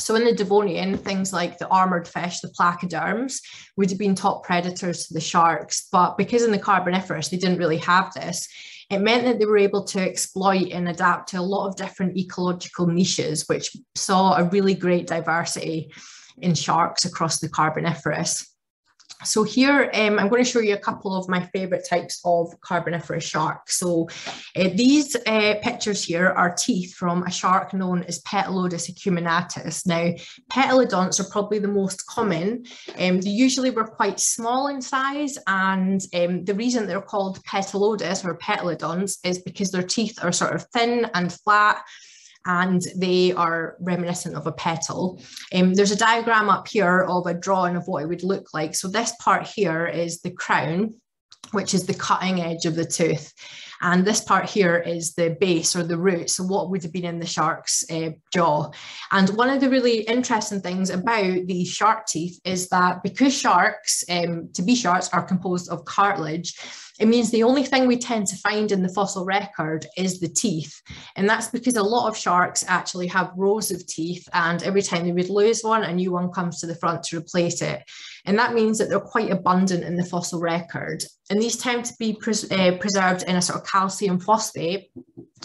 So in the Devonian, things like the armored fish, the placoderms, would have been top predators to the sharks. But because in the Carboniferous, they didn't really have this, it meant that they were able to exploit and adapt to a lot of different ecological niches, which saw a really great diversity in sharks across the Carboniferous. So here um, I'm going to show you a couple of my favorite types of carboniferous sharks. So uh, these uh, pictures here are teeth from a shark known as Petalodus acuminatus. Now petalodonts are probably the most common. Um, they usually were quite small in size and um, the reason they're called Petalodus or petalodonts is because their teeth are sort of thin and flat and they are reminiscent of a petal. Um, there's a diagram up here of a drawing of what it would look like. So this part here is the crown, which is the cutting edge of the tooth. And this part here is the base or the root. So what would have been in the shark's uh, jaw. And one of the really interesting things about these shark teeth is that because sharks, um, to be sharks, are composed of cartilage, it means the only thing we tend to find in the fossil record is the teeth. And that's because a lot of sharks actually have rows of teeth, and every time they would lose one, a new one comes to the front to replace it. And that means that they're quite abundant in the fossil record. And these tend to be pres uh, preserved in a sort of calcium phosphate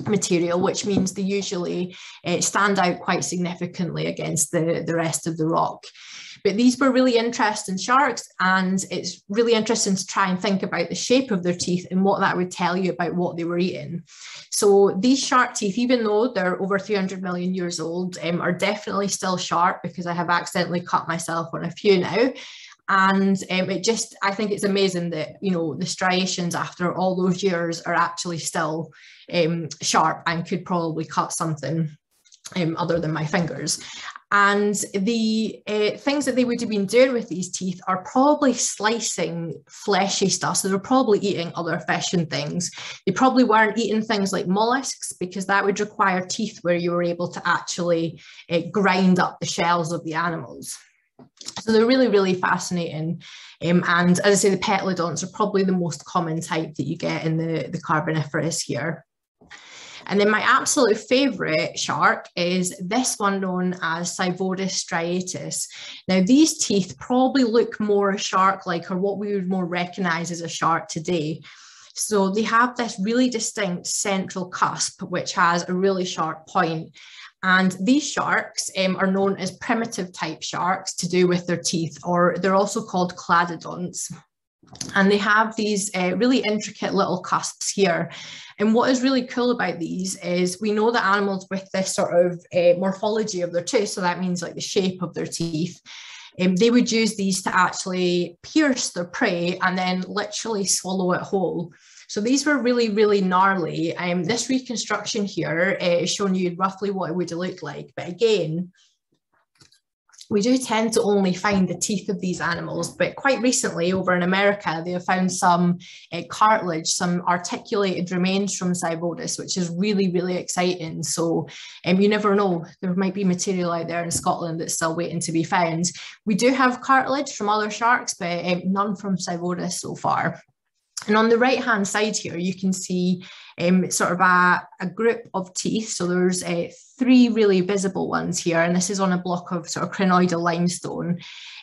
material, which means they usually uh, stand out quite significantly against the, the rest of the rock. But these were really interesting sharks, and it's really interesting to try and think about the shape of their teeth and what that would tell you about what they were eating. So these shark teeth, even though they're over 300 million years old, um, are definitely still sharp because I have accidentally cut myself on a few now and um, it just i think it's amazing that you know the striations after all those years are actually still um, sharp and could probably cut something um, other than my fingers and the uh, things that they would have been doing with these teeth are probably slicing fleshy stuff. So they're probably eating other fish and things. They probably weren't eating things like mollusks because that would require teeth where you were able to actually uh, grind up the shells of the animals. So they're really, really fascinating. Um, and as I say, the petalodonts are probably the most common type that you get in the, the Carboniferous here. And then my absolute favorite shark is this one known as Saivodus striatus. Now these teeth probably look more shark-like or what we would more recognize as a shark today. So they have this really distinct central cusp, which has a really sharp point. And these sharks um, are known as primitive type sharks to do with their teeth, or they're also called cladodonts. And they have these uh, really intricate little cusps here. And what is really cool about these is we know that animals with this sort of uh, morphology of their tooth, so that means like the shape of their teeth, um, they would use these to actually pierce their prey and then literally swallow it whole. So these were really, really gnarly. Um, this reconstruction here uh, is showing you roughly what it would look like. But again, we do tend to only find the teeth of these animals, but quite recently over in America, they have found some uh, cartilage, some articulated remains from Saivodus, which is really, really exciting. So um, you never know, there might be material out there in Scotland that's still waiting to be found. We do have cartilage from other sharks, but um, none from Saivodus so far. And on the right hand side here, you can see um, sort of a, a group of teeth. So there's uh, three really visible ones here, and this is on a block of sort of crinoidal limestone.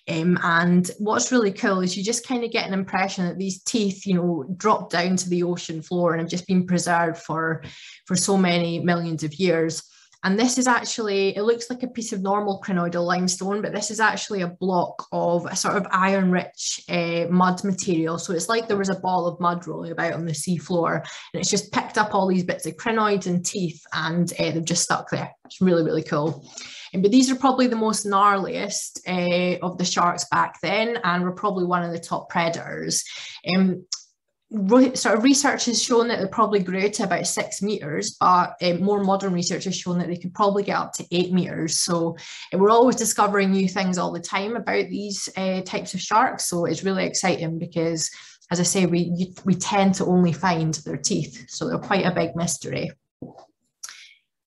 Um, and what's really cool is you just kind of get an impression that these teeth, you know, drop down to the ocean floor and have just been preserved for, for so many millions of years. And this is actually, it looks like a piece of normal crinoidal limestone, but this is actually a block of a sort of iron rich uh, mud material. So it's like there was a ball of mud rolling about on the seafloor and it's just picked up all these bits of crinoids and teeth and uh, they've just stuck there. It's really, really cool. But these are probably the most gnarliest uh, of the sharks back then and were probably one of the top predators. Um, sort of research has shown that they probably grew to about six meters, but um, more modern research has shown that they could probably get up to eight meters. So we're always discovering new things all the time about these uh, types of sharks. So it's really exciting because, as I say, we we tend to only find their teeth, so they're quite a big mystery.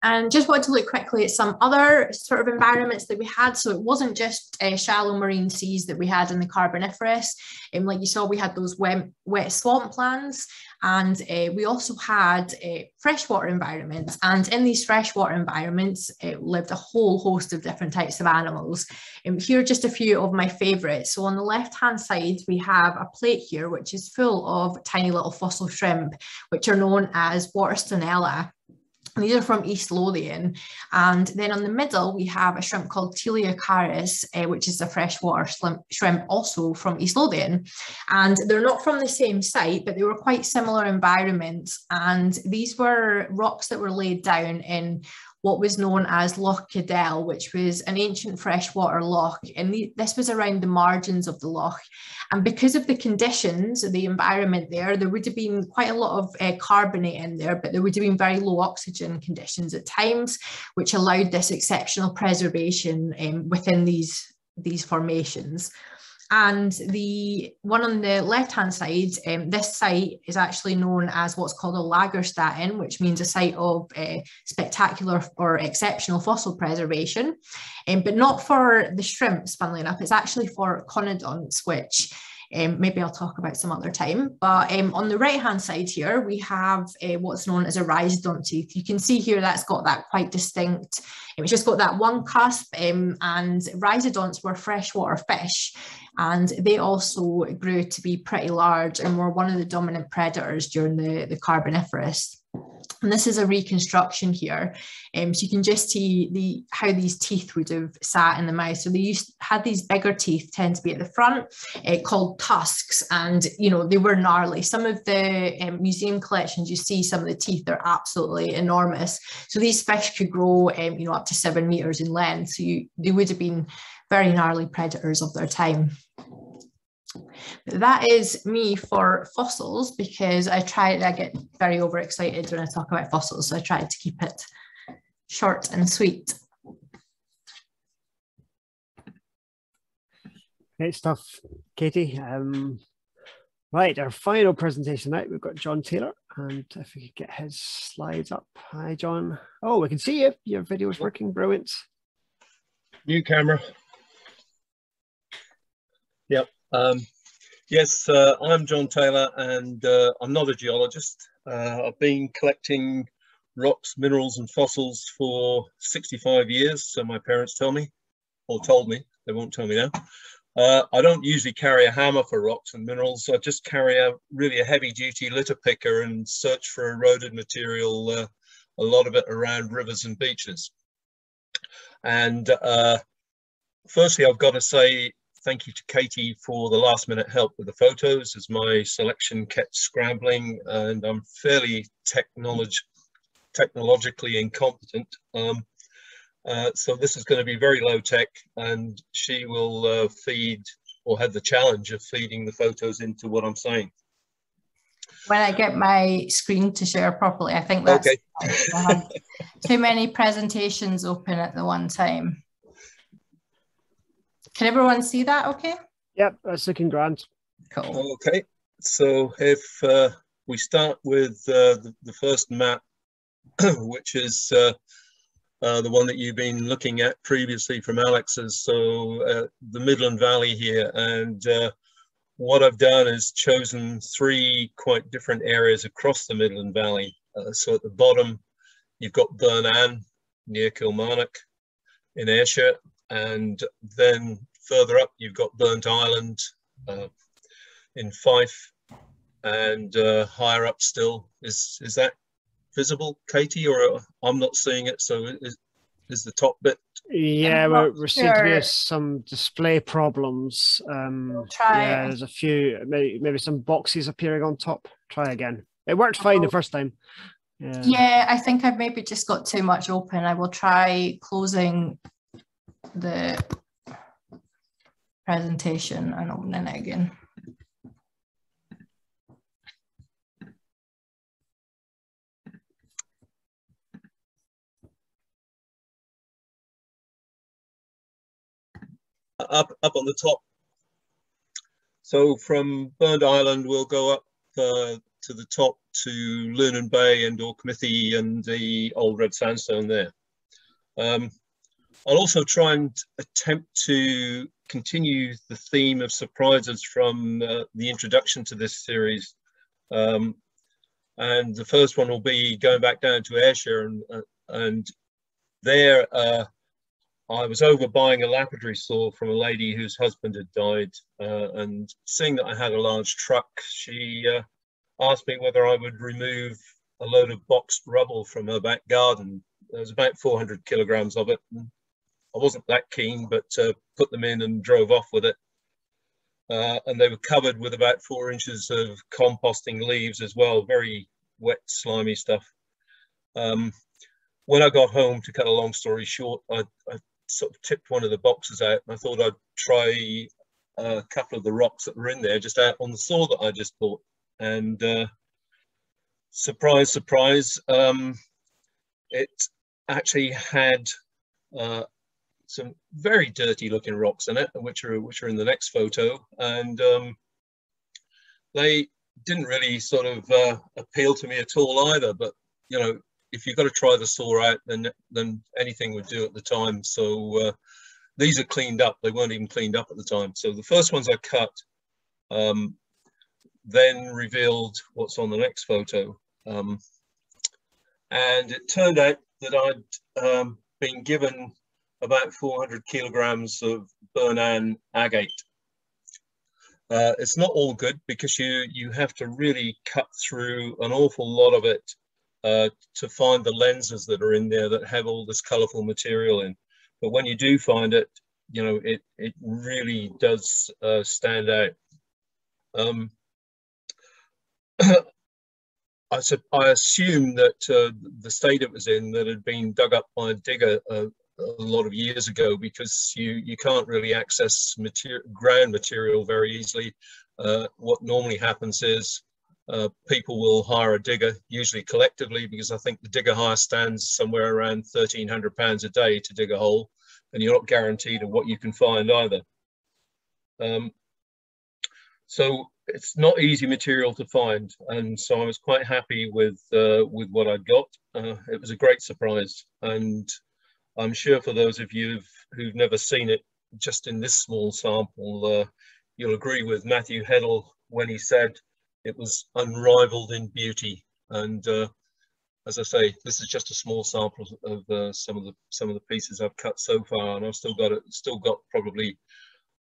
And just wanted to look quickly at some other sort of environments that we had. So it wasn't just uh, shallow marine seas that we had in the Carboniferous. Um, like you saw, we had those wet, wet swamplands and uh, we also had uh, freshwater environments. And in these freshwater environments uh, lived a whole host of different types of animals. Um, here are just a few of my favourites. So on the left-hand side, we have a plate here, which is full of tiny little fossil shrimp, which are known as Waterstonella. These are from East Lothian. And then on the middle, we have a shrimp called Tealliocaris, uh, which is a freshwater shrimp also from East Lothian. And they're not from the same site, but they were quite similar environments. And these were rocks that were laid down in what was known as Loch Cadell, which was an ancient freshwater loch. And the, this was around the margins of the loch. And because of the conditions, the environment there, there would have been quite a lot of uh, carbonate in there, but there would have been very low oxygen conditions at times, which allowed this exceptional preservation um, within these, these formations. And the one on the left hand side, um, this site is actually known as what's called a Lagerstätten, which means a site of uh, spectacular or exceptional fossil preservation, um, but not for the shrimps, funnily enough, it's actually for conodonts, which um, maybe I'll talk about some other time. But um, on the right hand side here, we have uh, what's known as a rhizodont tooth. You can see here that's got that quite distinct, it's just got that one cusp um, and rhizodonts were freshwater fish and they also grew to be pretty large and were one of the dominant predators during the, the Carboniferous. And this is a reconstruction here. Um, so you can just see the how these teeth would have sat in the mouth. So they used had these bigger teeth tend to be at the front, uh, called tusks, and you know they were gnarly. Some of the um, museum collections, you see some of the teeth are absolutely enormous. So these fish could grow, um, you know, up to seven meters in length. So you, they would have been very gnarly predators of their time. That is me for fossils because I try, I get very overexcited when I talk about fossils, so I try to keep it short and sweet. Great stuff, Katie. Um, right, our final presentation tonight, we've got John Taylor, and if we could get his slides up. Hi, John. Oh, we can see you. Your video is working. Brilliant. New camera. Yep. Um, yes, uh, I'm John Taylor and uh, I'm not a geologist. Uh, I've been collecting rocks, minerals and fossils for 65 years, so my parents tell me, or told me, they won't tell me now. Uh, I don't usually carry a hammer for rocks and minerals. I just carry a really a heavy duty litter picker and search for eroded material, uh, a lot of it around rivers and beaches. And uh, firstly, I've got to say thank you to Katie for the last minute help with the photos as my selection kept scrambling and I'm fairly technolog technologically incompetent. Um, uh, so this is going to be very low tech and she will uh, feed or have the challenge of feeding the photos into what I'm saying. When I get my screen to share properly, I think that's okay. Too many presentations open at the one time. Can everyone see that okay? Yep, that's looking grand. Cool. Okay, so if uh, we start with uh, the, the, first map, which is uh, uh, the one that you've been looking at previously from Alex's, so uh, the Midland Valley here, and uh, what I've done is chosen three quite different areas across the Midland Valley. so at the bottom, you've got Burn Anne near Kilmarnock in Ayrshire, and then further up you've got Burntisland uh, in Fife, and uh, higher up still is is that visible, Katie, or uh, I'm not seeing it? So is, is the top bit. Yeah, we're, not we're seem to be sure. some display problems. Um, try yeah, there's a few, maybe, maybe some boxes appearing on top. Try again. It worked fine the Oh. first time. Yeah. Yeah, I think I've maybe just got too much open. I will try closing the presentation and open it again. up up on the top. So from Burntisland, we'll go up uh, to the top to Lunan Bay and Auchmithie and the old red sandstone there. Um, I'll also try and attempt to continue the theme of surprises from uh, the introduction to this series. Um, and the first one will be going back down to Ayrshire and, uh, and there uh, I was over buying a lapidary saw from a lady whose husband had died, uh, and seeing that I had a large truck, she uh, asked me whether I would remove a load of boxed rubble from her back garden. There was about 400 kilograms of it. And I wasn't that keen, but uh, put them in and drove off with it. Uh, and they were covered with about four inches of composting leaves as well, very wet, slimy stuff. Um, when I got home, to cut a long story short, I, I sort of tipped one of the boxes out and I thought I'd try a couple of the rocks that were in there just out on the saw that I just bought. And uh, surprise, surprise, um, it actually had uh, some very dirty looking rocks in it, which are which are in the next photo. And um, they didn't really sort of uh, appeal to me at all either. But you know, if you've got to try the saw out, then then anything would do at the time. So uh, these are cleaned up. They weren't even cleaned up at the time. So the first ones I cut um, then revealed what's on the next photo. Um, and it turned out that I'd um, been given about 400 kilograms of Burn Anne agate. Uh, it's not all good because you you have to really cut through an awful lot of it uh, to find the lenses that are in there that have all this colorful material in. But when you do find it, you know, it, it really does uh, stand out. Um, I, I assume that uh, the state it was in that had been dug up by a digger uh, a lot of years ago because you, you can't really access ground material very easily. Uh, what normally happens is uh, people will hire a digger, usually collectively, because I think the digger hire stands somewhere around £1,300 a day to dig a hole, and you're not guaranteed of what you can find either. Um, so it's not easy material to find, and so I was quite happy with uh, with what I'd got. Uh, it was a great surprise, and I'm sure for those of you who've, never seen it, just in this small sample, uh, you'll agree with Matthew Heddle when he said it was unrivaled in beauty. And uh, as I say, this is just a small sample of uh, some of the some of the pieces I've cut so far, and I've still got it, still got probably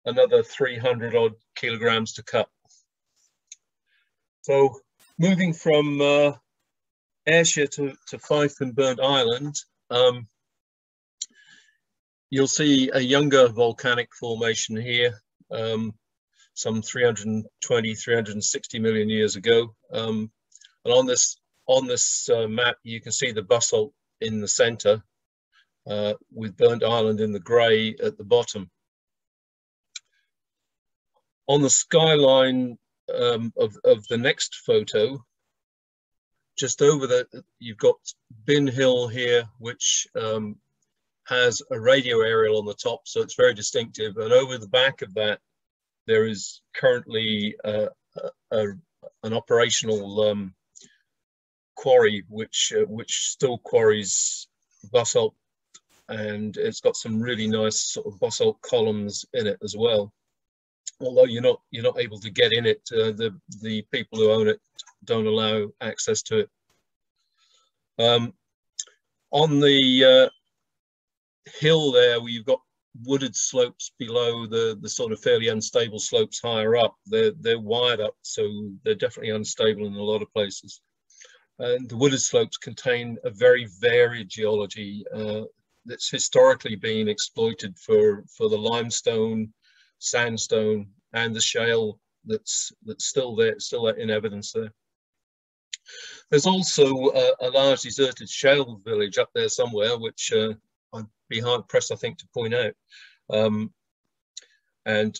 another 300 odd kilograms to cut. So moving from uh, Ayrshire to, to Fife and Burntisland, um, you'll see a younger volcanic formation here, um, some 320, 360 million years ago. Um, and on this on this uh, map, you can see the basalt in the center uh, with Burntisland in the gray at the bottom. On the skyline um, of, of the next photo, just over the, you've got Binn Hill here, which um, has a radio aerial on the top, so it's very distinctive. And over the back of that, there is currently uh, a, a, an operational um, quarry, which uh, which still quarries basalt, and it's got some really nice sort of basalt columns in it as well. Although you're not you're not able to get in it, uh, the the people who own it don't allow access to it. Um, on the uh, hill there, where you've got wooded slopes below the the sort of fairly unstable slopes higher up, they're they're wired up, so they're definitely unstable in a lot of places. And the wooded slopes contain a very varied geology. Uh, that's historically been exploited for for the limestone, sandstone, and the shale that's that's still there, still in evidence there. There's also a, a large deserted shale village up there somewhere, which uh, I'd be hard pressed, I think, to point out. Um, and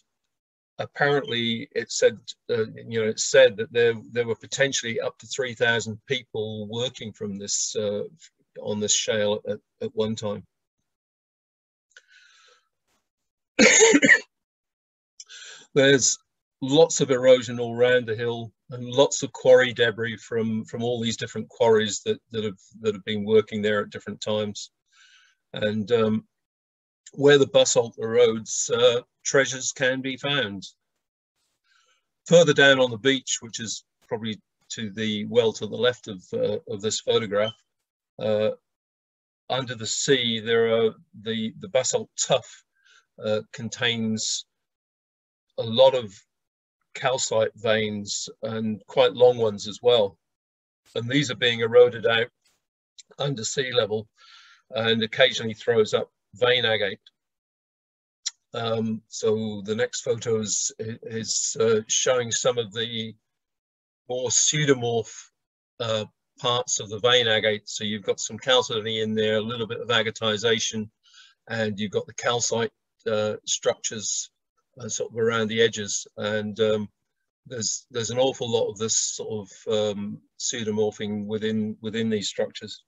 apparently it said, uh, you know, it said that there there were potentially up to 3,000 people working from this uh, on this shale at, at one time. There's lots of erosion all around the hill and lots of quarry debris from from all these different quarries that that have that have been working there at different times and um, where the basalt erodes uh, treasures can be found further down on the beach which is probably to the well to the left of uh, of this photograph uh, under the sea there are the the basalt tuff uh, contains a lot of calcite veins and quite long ones as well. And these are being eroded out under sea level and occasionally throws up vein agate. Um, so the next photo is, is uh, showing some of the more pseudomorph uh, parts of the vein agate. So you've got some chalcedony in there, a little bit of agatization, and you've got the calcite uh, structures uh, sort of around the edges. And um, there's there's an awful lot of this sort of um, pseudomorphing within within these structures.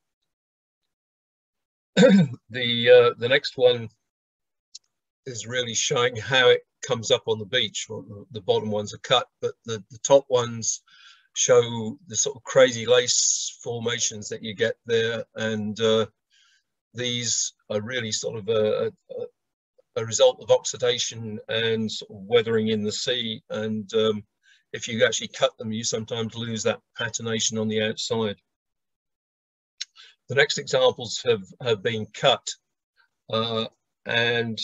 the uh, the next one is really showing how it comes up on the beach. Well, the bottom ones are cut, but the, the top ones show the sort of crazy lace formations that you get there. And uh, these are really sort of a, a, a result of oxidation and sort of weathering in the sea. And um, if you actually cut them, you sometimes lose that patination on the outside. The next examples have, have been cut uh, and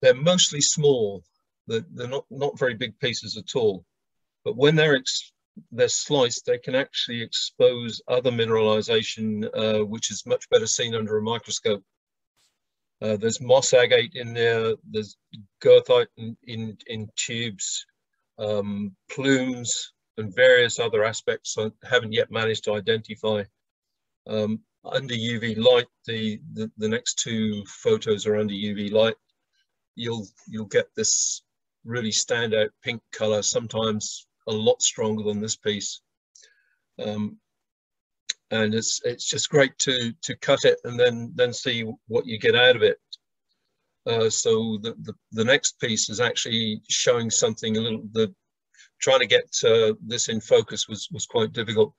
they're mostly small. They're, they're not, not very big pieces at all. But when they're they're sliced, they can actually expose other mineralization, uh, which is much better seen under a microscope. Uh, there's moss agate in there, there's goethite in, in, in tubes, um, plumes, and various other aspects I haven't yet managed to identify. Um, under UV light, the, the, the next two photos are under UV light. You'll, you'll get this really standout pink color, sometimes a lot stronger than this piece. Um, and it's it's just great to to cut it and then then see what you get out of it. Uh, so the, the, the next piece is actually showing something a little the trying to get uh, this in focus was was quite difficult,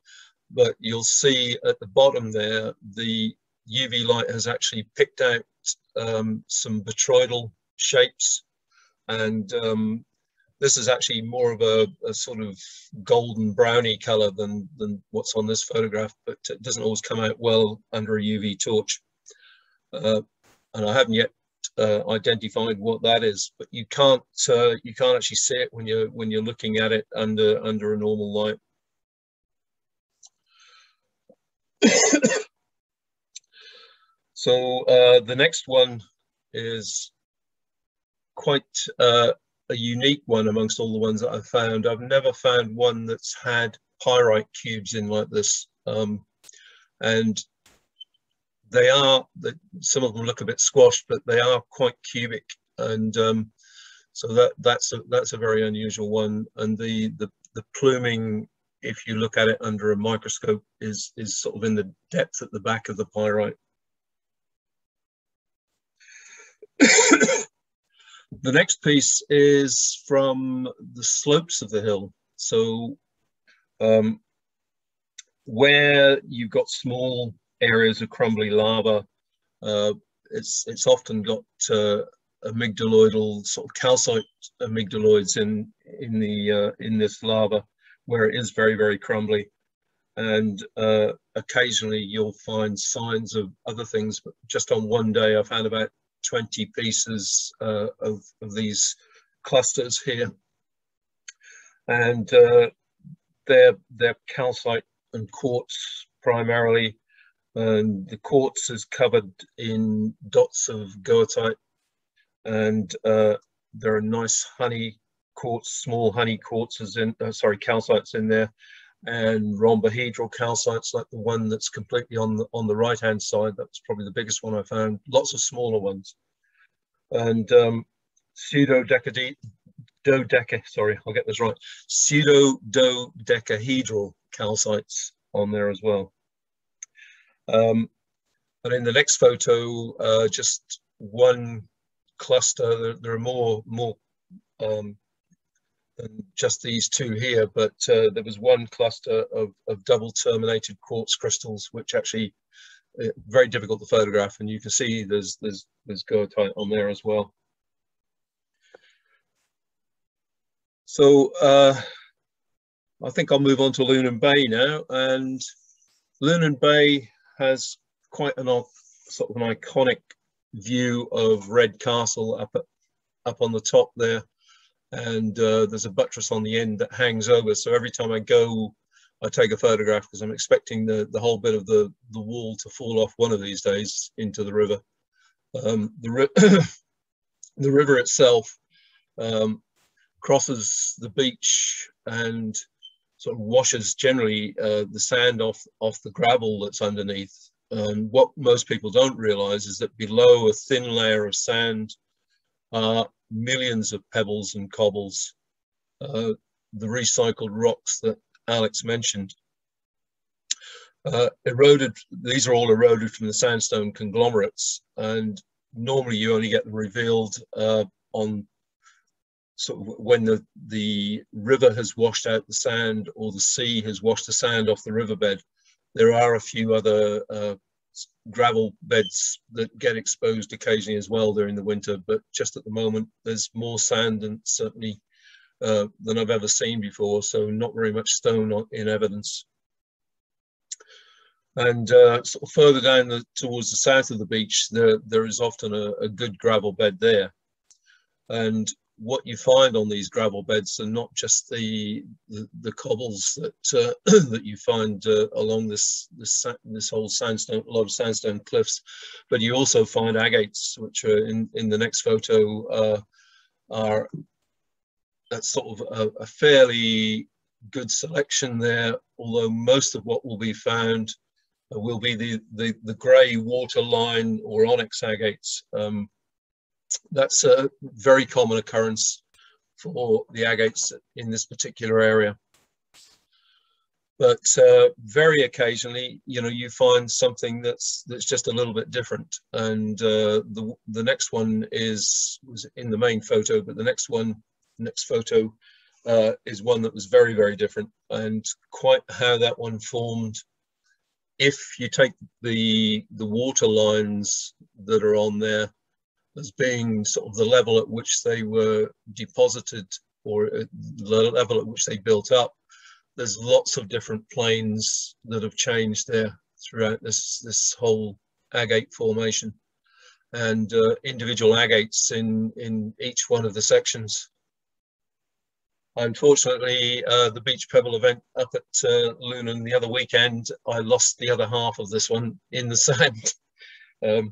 but you'll see at the bottom there the UV light has actually picked out um, some botryoidal shapes and um, this is actually more of a, a, sort of golden browny color than, than what's on this photograph, but it doesn't always come out well under a UV torch. Uh, and I haven't yet uh, identified what that is, but you can't uh, you can't actually see it when you're when you're looking at it under under a normal light. So uh, the next one is quite uh, a unique one amongst all the ones that I've found. I've never found one that's had pyrite cubes in like this. Um, and they are, some of them look a bit squashed, but they are quite cubic. And um, so that that's a, that's a very unusual one. And the, the, the pluming, if you look at it under a microscope, is, is sort of in the depth at the back of the pyrite. The next piece is from the slopes of the hill. So um, where you've got small areas of crumbly lava, uh, it's, it's often got uh, amygdaloidal sort of calcite amygdaloids in, in, the, uh, in this lava where it is very, very crumbly. And uh, occasionally you'll find signs of other things, but just on one day I found about 20 pieces uh, of, of these clusters here. And uh, they're, they're calcite and quartz primarily. and the quartz is covered in dots of goethite and uh, there are a nice honey quartz, small honey quartzes in, uh, sorry, calcites in there and rhombohedral calcites like the one that's completely on the on the right hand side that's probably the biggest one i found. Lots of smaller ones. And um, pseudo dodeca sorry i'll get this right. Pseudo dodecahedral calcites on there as well. Um, and in the next photo uh, just one cluster there, there are more more um, than just these two here, but uh, there was one cluster of, of double terminated quartz crystals, which actually uh, very difficult to photograph, and you can see there's there's there's goethite on there as well. So uh, I think I'll move on to Lunan Bay now, and Lunan Bay has quite an sort of an iconic view of Red Castle up at, up on the top there and uh, there's a buttress on the end that hangs over. So every time I go, I take a photograph because I'm expecting the, the whole bit of the, the wall to fall off one of these days into the river. Um, the, ri the river itself um, crosses the beach and sort of washes generally uh, the sand off, off the gravel that's underneath. And what most people don't realize is that below a thin layer of sand are millions of pebbles and cobbles, uh, the recycled rocks that Alex mentioned. Uh, eroded, these are all eroded from the sandstone conglomerates and normally you only get them revealed uh, on sort of when the, the river has washed out the sand or the sea has washed the sand off the riverbed. There are a few other uh, gravel beds that get exposed occasionally as well during the winter, but just at the moment there's more sand and certainly uh, than I've ever seen before, so not very much stone in evidence. And uh, sort of further down the, towards the south of the beach, there, there is often a, a good gravel bed there. And what you find on these gravel beds are not just the the, the cobbles that uh, that you find uh, along this this this whole sandstone a lot of sandstone cliffs, but you also find agates, which are in in the next photo uh, are that's sort of a, a, fairly good selection there. Although most of what will be found will be the the, the grey waterline or onyx agates. Um, that's a very common occurrence for the agates in this particular area. But uh, very occasionally, you know, you find something that's that's just a little bit different. And uh, the the next one is was in the main photo, but the next one, next photo, uh, is one that was very very different. And quite how that one formed, if you take the the water lines that are on there as being sort of the level at which they were deposited or the level at which they built up. There's lots of different planes that have changed there throughout this, this whole agate formation and uh, individual agates in, in each one of the sections. Unfortunately, uh, the beach pebble event up at uh, Lunan the other weekend, I lost the other half of this one in the sand. Um,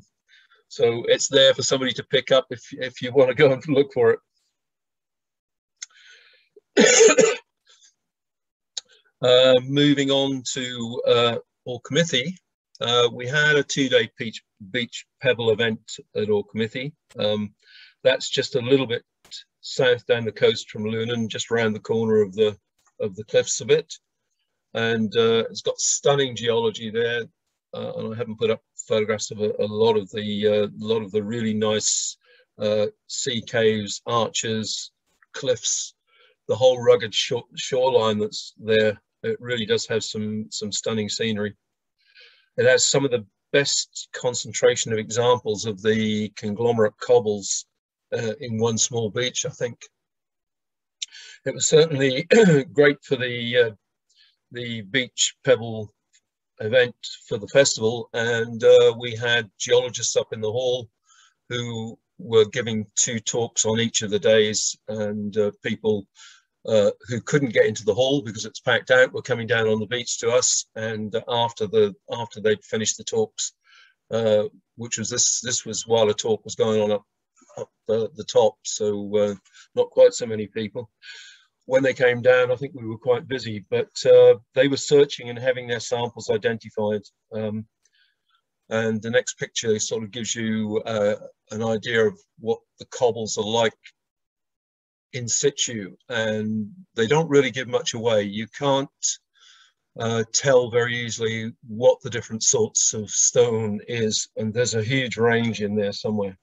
so it's there for somebody to pick up if, if you want to go and look for it. uh, moving on to uh, Auchmithie, uh, we had a two-day beach, beach pebble event at Auchmithie. Um, that's just a little bit south down the coast from Lunan, just around the corner of the of the cliffs a bit. And uh, it's got stunning geology there. Uh, and I haven't put up photographs of a, a lot of the uh, lot of the really nice uh, sea caves, arches, cliffs, the whole rugged shore, shoreline that's there. It really does have some some stunning scenery. It has some of the best concentration of examples of the conglomerate cobbles uh, in one small beach, I think. It was certainly great for the uh, the beach pebble event for the festival, and uh, we had geologists up in the hall who were giving two talks on each of the days, and uh, people uh, who couldn't get into the hall because it's packed out were coming down on the beach to us. And after the after they'd finished the talks, uh, which was this this was while a talk was going on up up the, the top, so uh, not quite so many people. When they came down, I think we were quite busy, but uh, they were searching and having their samples identified. Um, and the next picture sort of gives you uh, an idea of what the cobbles are like in situ and they don't really give much away. You can't uh, tell very easily what the different sorts of stone is and there's a huge range in there somewhere.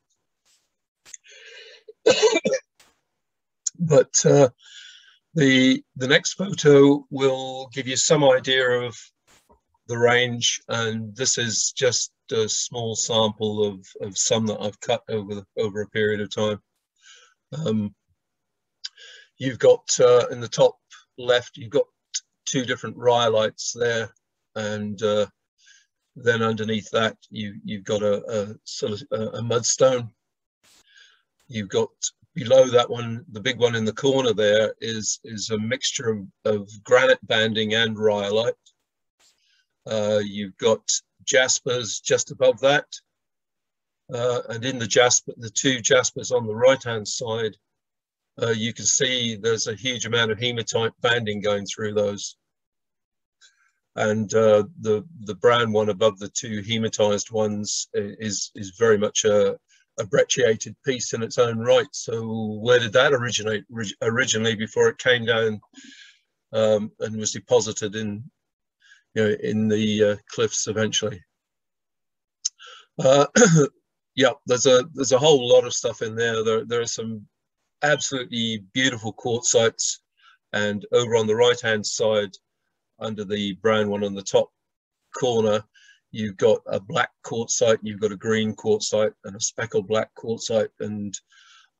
but uh, the the next photo will give you some idea of the range and this is just a small sample of, of some that I've cut over over a period of time. Um, you've got uh, in the top left, you've got two different rhyolites there, and uh, then underneath that, you you've got a, a, a mudstone. You've got below that one, the big one in the corner there is is a mixture of, of granite banding and rhyolite. Uh, you've got jaspers just above that. Uh, and in the jasper, the two jaspers on the right hand side uh, you can see there's a huge amount of hematite banding going through those. And uh, the the brown one above the two hematized ones is is very much a, a brecciated piece in its own right. So where did that originate originally before it came down um, and was deposited in you know in the uh, cliffs eventually? Uh, yeah, there's a there's a whole lot of stuff in there. There there are some absolutely beautiful quartzites. And over on the right hand side, under the brown one on the top corner, you've got a black quartzite, you've got a green quartzite and a speckled black quartzite. And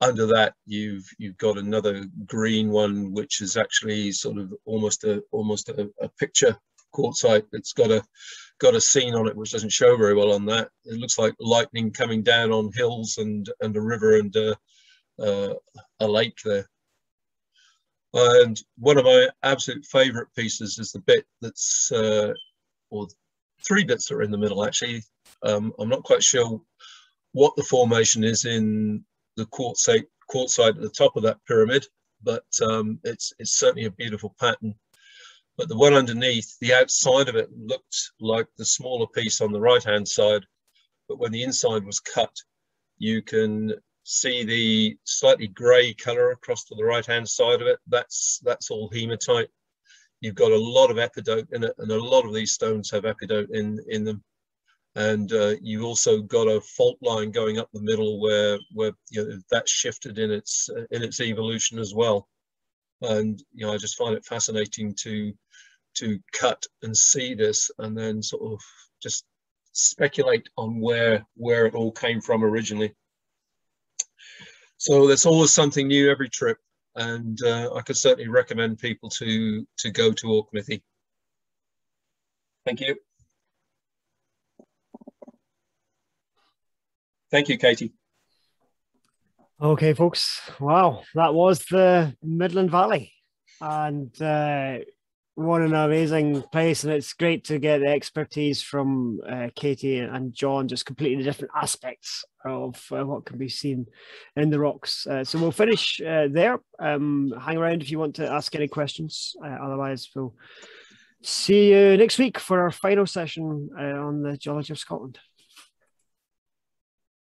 under that, you've you've got another green one, which is actually sort of almost a almost a, a picture quartzite. It's got a got a scene on it which doesn't show very well on that. It looks like lightning coming down on hills and and a river and uh, uh, a lake there. And one of my absolute favorite pieces is the bit that's, uh, or three bits that are in the middle actually. Um, I'm not quite sure what the formation is in the quartzite, quartzite at the top of that pyramid, but um, it's, it's certainly a beautiful pattern. But the one underneath, the outside of it looked like the smaller piece on the right hand side, but when the inside was cut, you can see the slightly grey colour across to the right hand side of it. That's that's all hematite. You've got a lot of epidote in it, and a lot of these stones have epidote in in them. And uh, you've also got a fault line going up the middle where where you know, that's shifted in its in its evolution as well. And you know, I just find it fascinating to to cut and see this, and then sort of just speculate on where where it all came from originally. So there's always something new every trip, and uh, I could certainly recommend people to to go to Auchmithie. Thank you. Thank you, Katie. Okay, folks. Wow, that was the Midland Valley, and uh, what an amazing place and it's great to get the expertise from uh, katie and john just completely different aspects of uh, what can be seen in the rocks. Uh, so we'll finish uh, there. Um, hang around if you want to ask any questions. Uh, otherwise we'll see you next week for our final session uh, on the geology of scotland